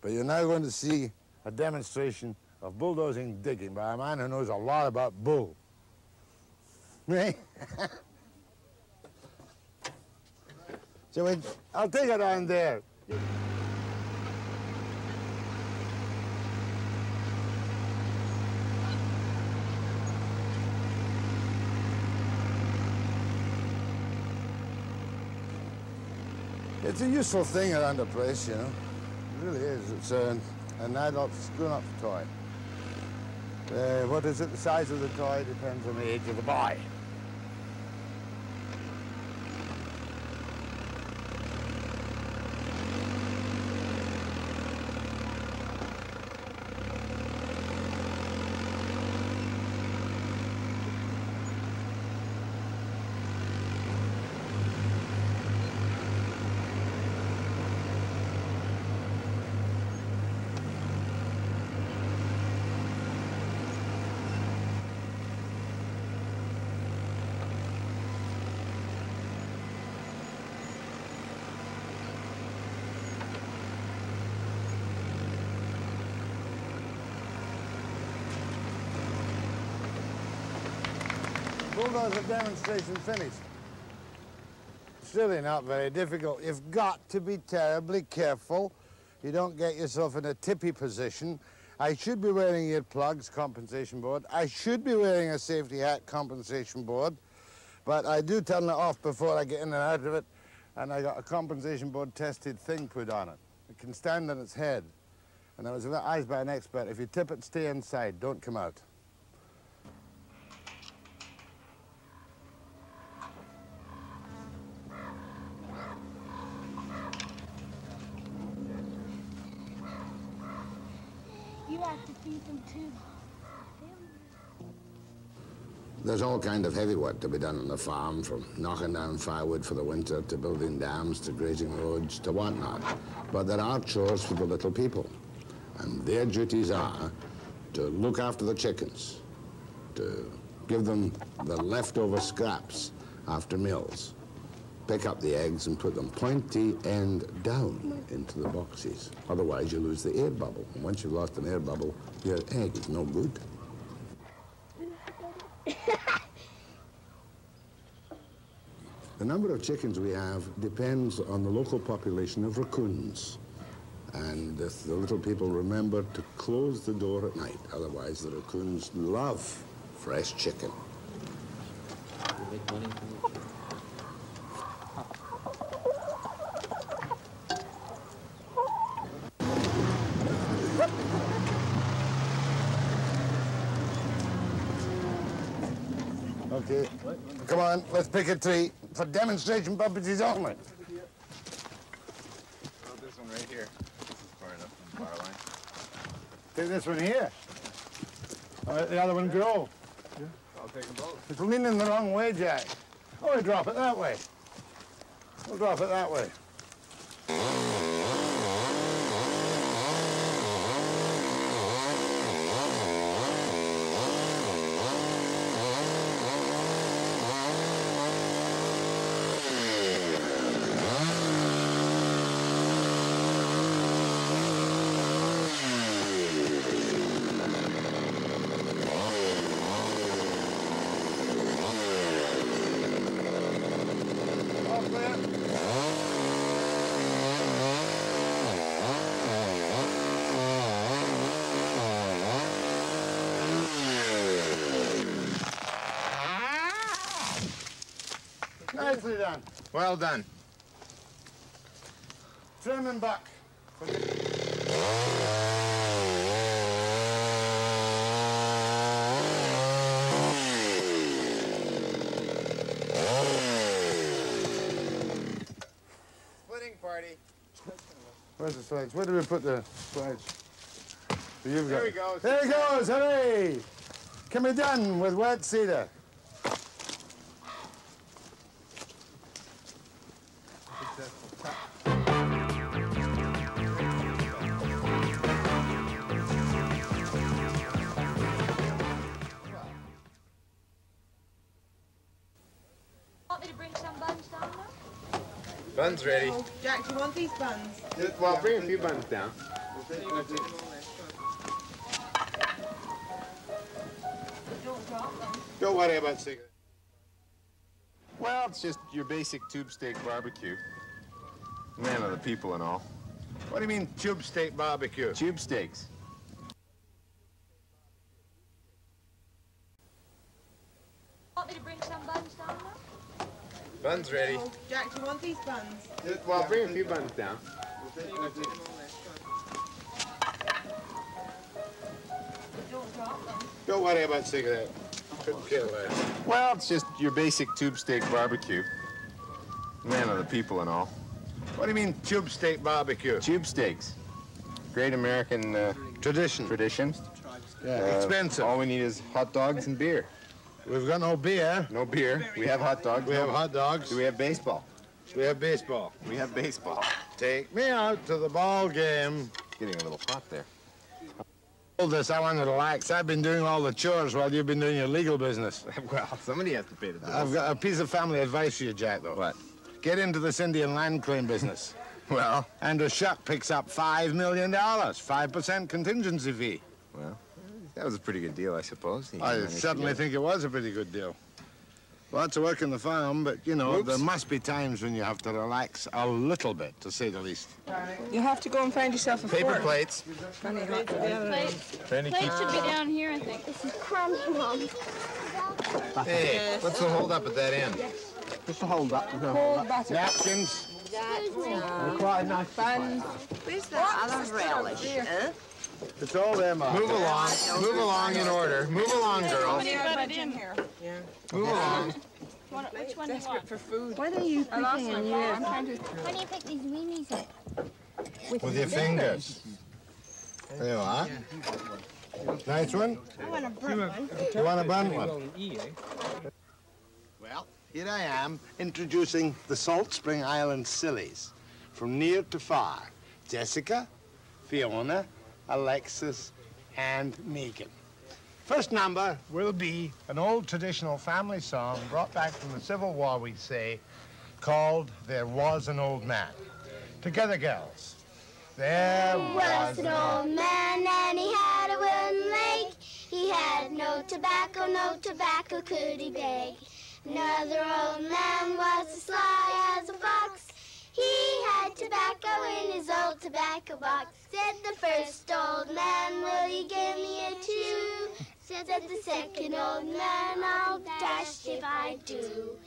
But you're now going to see a demonstration of bulldozing digging by a man who knows a lot about bull. Eh? so we, I'll take it on there. It's a useful thing around the place, you know. It really is. It's an, an adult grown-up toy. Uh, what is it? The size of the toy depends on the age of the boy. Bulldozer demonstration finished. Really not very difficult. You've got to be terribly careful you don't get yourself in a tippy position. I should be wearing earplugs, compensation board. I should be wearing a safety hat, compensation board. But I do turn it off before I get in and out of it. And I got a compensation board tested thing put on it. It can stand on its head. And I was advised by an expert, if you tip it, stay inside, don't come out. You have to feed them too. There's all kind of heavy work to be done on the farm, from knocking down firewood for the winter to building dams to grazing roads to whatnot. But there are chores for the little people, and their duties are to look after the chickens, to give them the leftover scraps after meals, pick up the eggs and put them pointy end down into the boxes. Otherwise, you lose the air bubble. And once you've lost an air bubble, your egg is no good. The number of chickens we have depends on the local population of raccoons. And if the little people remember to close the door at night, otherwise the raccoons love fresh chicken. On, let's pick a tree for demonstration purposes only. Oh, this one right here. This is Far enough from the bar line. Take this one here. I'll let the other one grow. I'll take them both. It's leaning the wrong way, Jack. Oh, we drop it that way. We'll drop it that way. Nicely done. Well done. Trim and buck. Splitting party. Where's the slides? Where do we put the? You've There he goes. There he goes, hooray! Can be done with wet cedar. Ready. Oh, Jack, do you want these buns? Well, bring a few buns down. Don't. Don't worry about cigarettes. Well, it's just your basic tube steak barbecue. Man of the people and all. What do you mean tube steak barbecue? Tube steaks. Bun's ready. Jack, do you want these buns? Well, bring a few buns down. Don't drop them. Don't worry about cigarettes. Couldn't care less. Well, it's just your basic tube steak barbecue. Man of the people and all. What do you mean tube steak barbecue? Tube steaks. Great American uh, Tradition. tradition. Yeah, Uh, expensive. All we need is hot dogs and beer. We've got no beer. No beer. We have hot dogs. We have hot dogs. Do we have baseball? We have baseball. We have baseball. Take me out to the ball game. Getting a little hot there. Hold this, I want to relax. I've been doing all the chores while you've been doing your legal business. well, somebody has to pay the bills. I've got a piece of family advice for you, Jack, though. What? Get into this Indian land claim business. Well, Andrew Shuck picks up $5 million, 5% contingency fee. well, that was a pretty good deal, I suppose. He I certainly think it was a pretty good deal. Lots of work in the farm, but, you know, Oops. there must be times when you have to relax a little bit, to say the least. You have to go and find yourself a Paper fork. plates. Funny how it's down there. Trying to keep... should be down here, I think. This is crumbs, Mom. Hey, what's the hold up at that end? Just a hold up. Cold butter. Napkins. Quite a nice. Buns. Where's that olive relish? Huh? It's all there, Mom. Move along. Move along in order. Move along, girls. Put it in here. Yeah. Move along. Which one do you Desperate want? for food. What are you picking my in phone. your... I'm trying to... How do you pick these weenies up? With your fingers. There you are. Nice one. I want a burnt one. You want a bun one? Well, here I am introducing the Salt Spring Island Sillies. From near to far. Jessica, Fiona, Alexis, and Megan. First number will be an old traditional family song brought back from the Civil War, we say, called There Was an Old Man. Together, girls. There was an old man and he had a wooden leg. He had no tobacco, no tobacco could he beg. Another old man was as sly as a fox. He had tobacco in his old tobacco box. Said the first old man, will you give me a chew? Said the second old man, I'll dash if I do.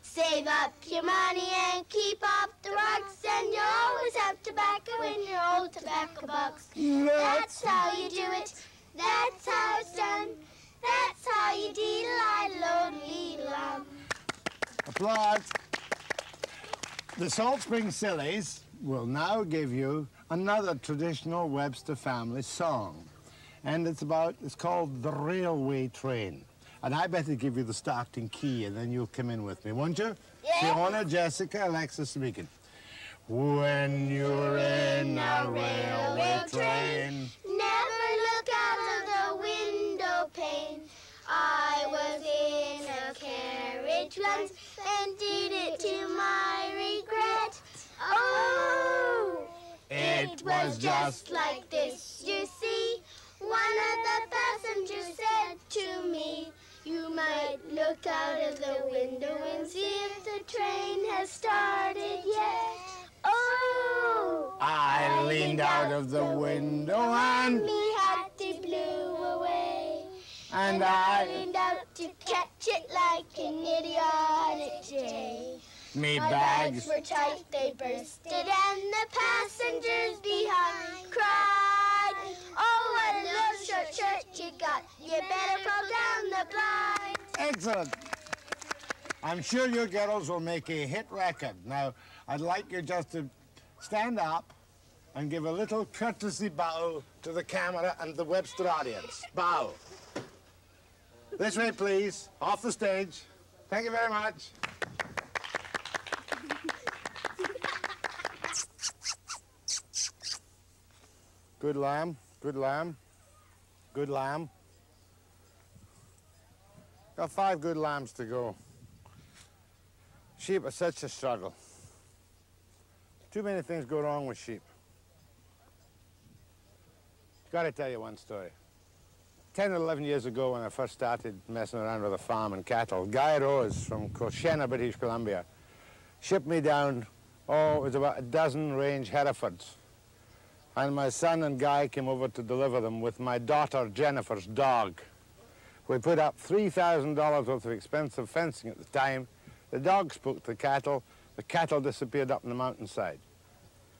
Save up your money and keep up the rocks, and you always have tobacco in your old tobacco box. That's how you do it. That's how it's done. That's how you deedle-I-lo-deedle-um. Applaud. The Salt Spring Sillies will now give you another traditional Webster family song. And it's about, it's called The Railway Train. And I better give you the starting key and then you'll come in with me, won't you? Yeah. Fiona, Jessica, Alexis speaking. When you're in a railway train, Never look out of the window pane. I was in a once and did it to my regret. Oh, it was just like this, you see. One of the passengers said to me, You might look out of the window and see if the train has started yet. Oh, I leaned out of the window and, me hat they blew away. and I, leaned out to catch it like an idiotic jay. me My bags. bags were tight, they bursted, and the passengers behind cried, Oh, what a little short shirt you got. You better pull down the blinds. Excellent. I'm sure you girls will make a hit record. Now, I'd like you just to stand up and give a little courtesy bow to the camera and the Webster audience. Bow. This way, please. Off the stage. Thank you very much. Good lamb, good lamb, good lamb. Got five good lambs to go. Sheep are such a struggle. Too many things go wrong with sheep. Got to tell you one story. 10 or 11 years ago when I first started messing around with a farm and cattle, Guy Rose from Coshena, British Columbia, shipped me down, oh, it was about a dozen range Herefords. And my son and Guy came over to deliver them with my daughter Jennifer's dog. We put up $3,000 worth of expensive fencing at the time. The dog spooked the cattle. The cattle disappeared up in the mountainside.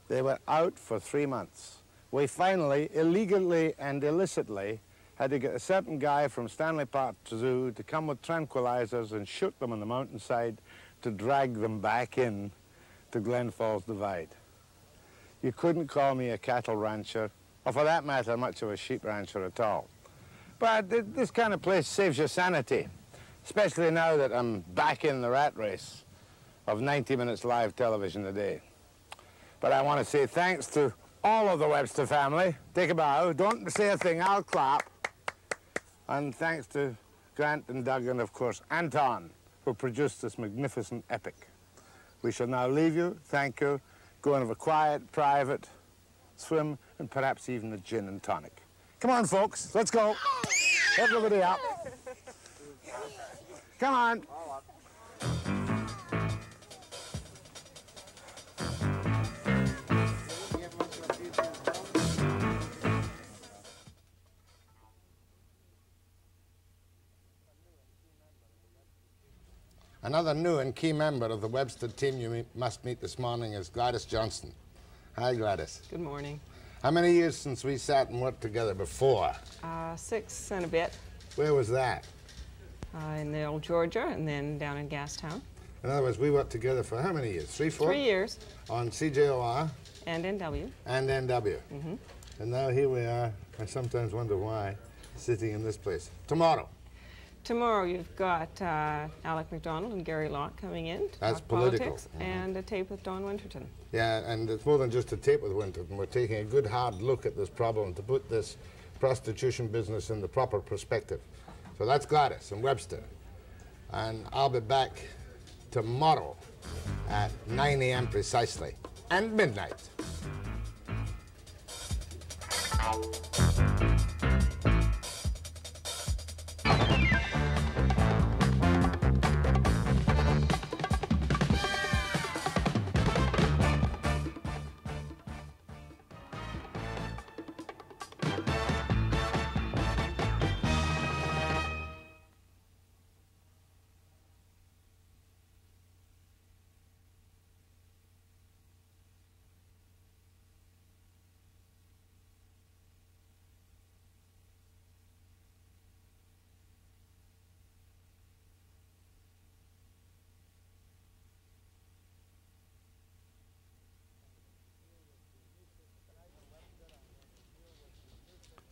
They were out for three months. We finally, illegally and illicitly, had to get a certain guy from Stanley Park Zoo to come with tranquilizers and shoot them on the mountainside to drag them back in to Glen Falls Divide. You couldn't call me a cattle rancher, or for that matter, much of a sheep rancher at all. But th- this kind of place saves your sanity, especially now that I'm back in the rat race of 90 minutes live television a day. But I want to say thanks to all of the Webster family. Take a bow. Don't say a thing. I'll clap. And thanks to Grant and Doug and, of course, Anton, who produced this magnificent epic. We shall now leave you. Thank you. Go and have a quiet, private swim, and perhaps even a gin and tonic. Come on, folks. Let's go. Everybody up. Come on. Another new and key member of the Webster team you meet, must meet this morning is Gladys Johnson. Hi, Gladys. Good morning. How many years since we sat and worked together before? Uh, six and a bit Where was that? uh, in the old Georgia and then down in Gastown. In other words, we worked together for how many years? Three, four? Three years. On CJOR And NW. and NW. hmm And now here we are. I sometimes wonder why, sitting in this place. Tomorrow. Tomorrow you've got uh, Alec McDonald and Gary Lauk coming in That's political. politics and a tape with Don Winterton. Yeah, and it's more than just a tape with Winterton. We're taking a good hard look at this problem to put this prostitution business in the proper perspective. So that's Gladys and Webster. And I'll be back tomorrow at 9 a.m. precisely and midnight.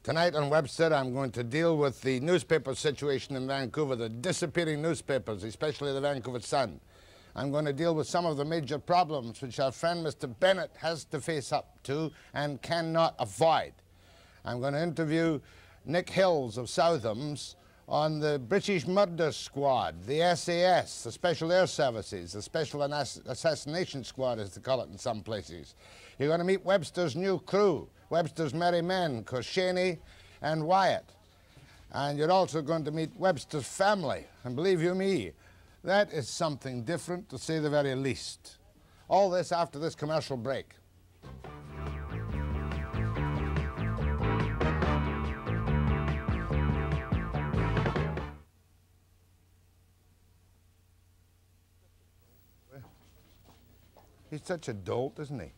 Tonight on Webster, I'm going to deal with the newspaper situation in Vancouver, the disappearing newspapers, especially the Vancouver Sun. I'm going to deal with some of the major problems which our friend Mr. Bennett has to face up to and cannot avoid. I'm going to interview Nick Hills of Southam's on the British Murder Squad, the SAS, the Special Air Services, the Special Ass Assassination Squad, as they call it in some places. You're going to meet Webster's new crew, Webster's merry men, Koschany and Wyatt. And you're also going to meet Webster's family. And believe you me, that is something different, to say the very least. All this after this commercial break. He's such a dolt, isn't he?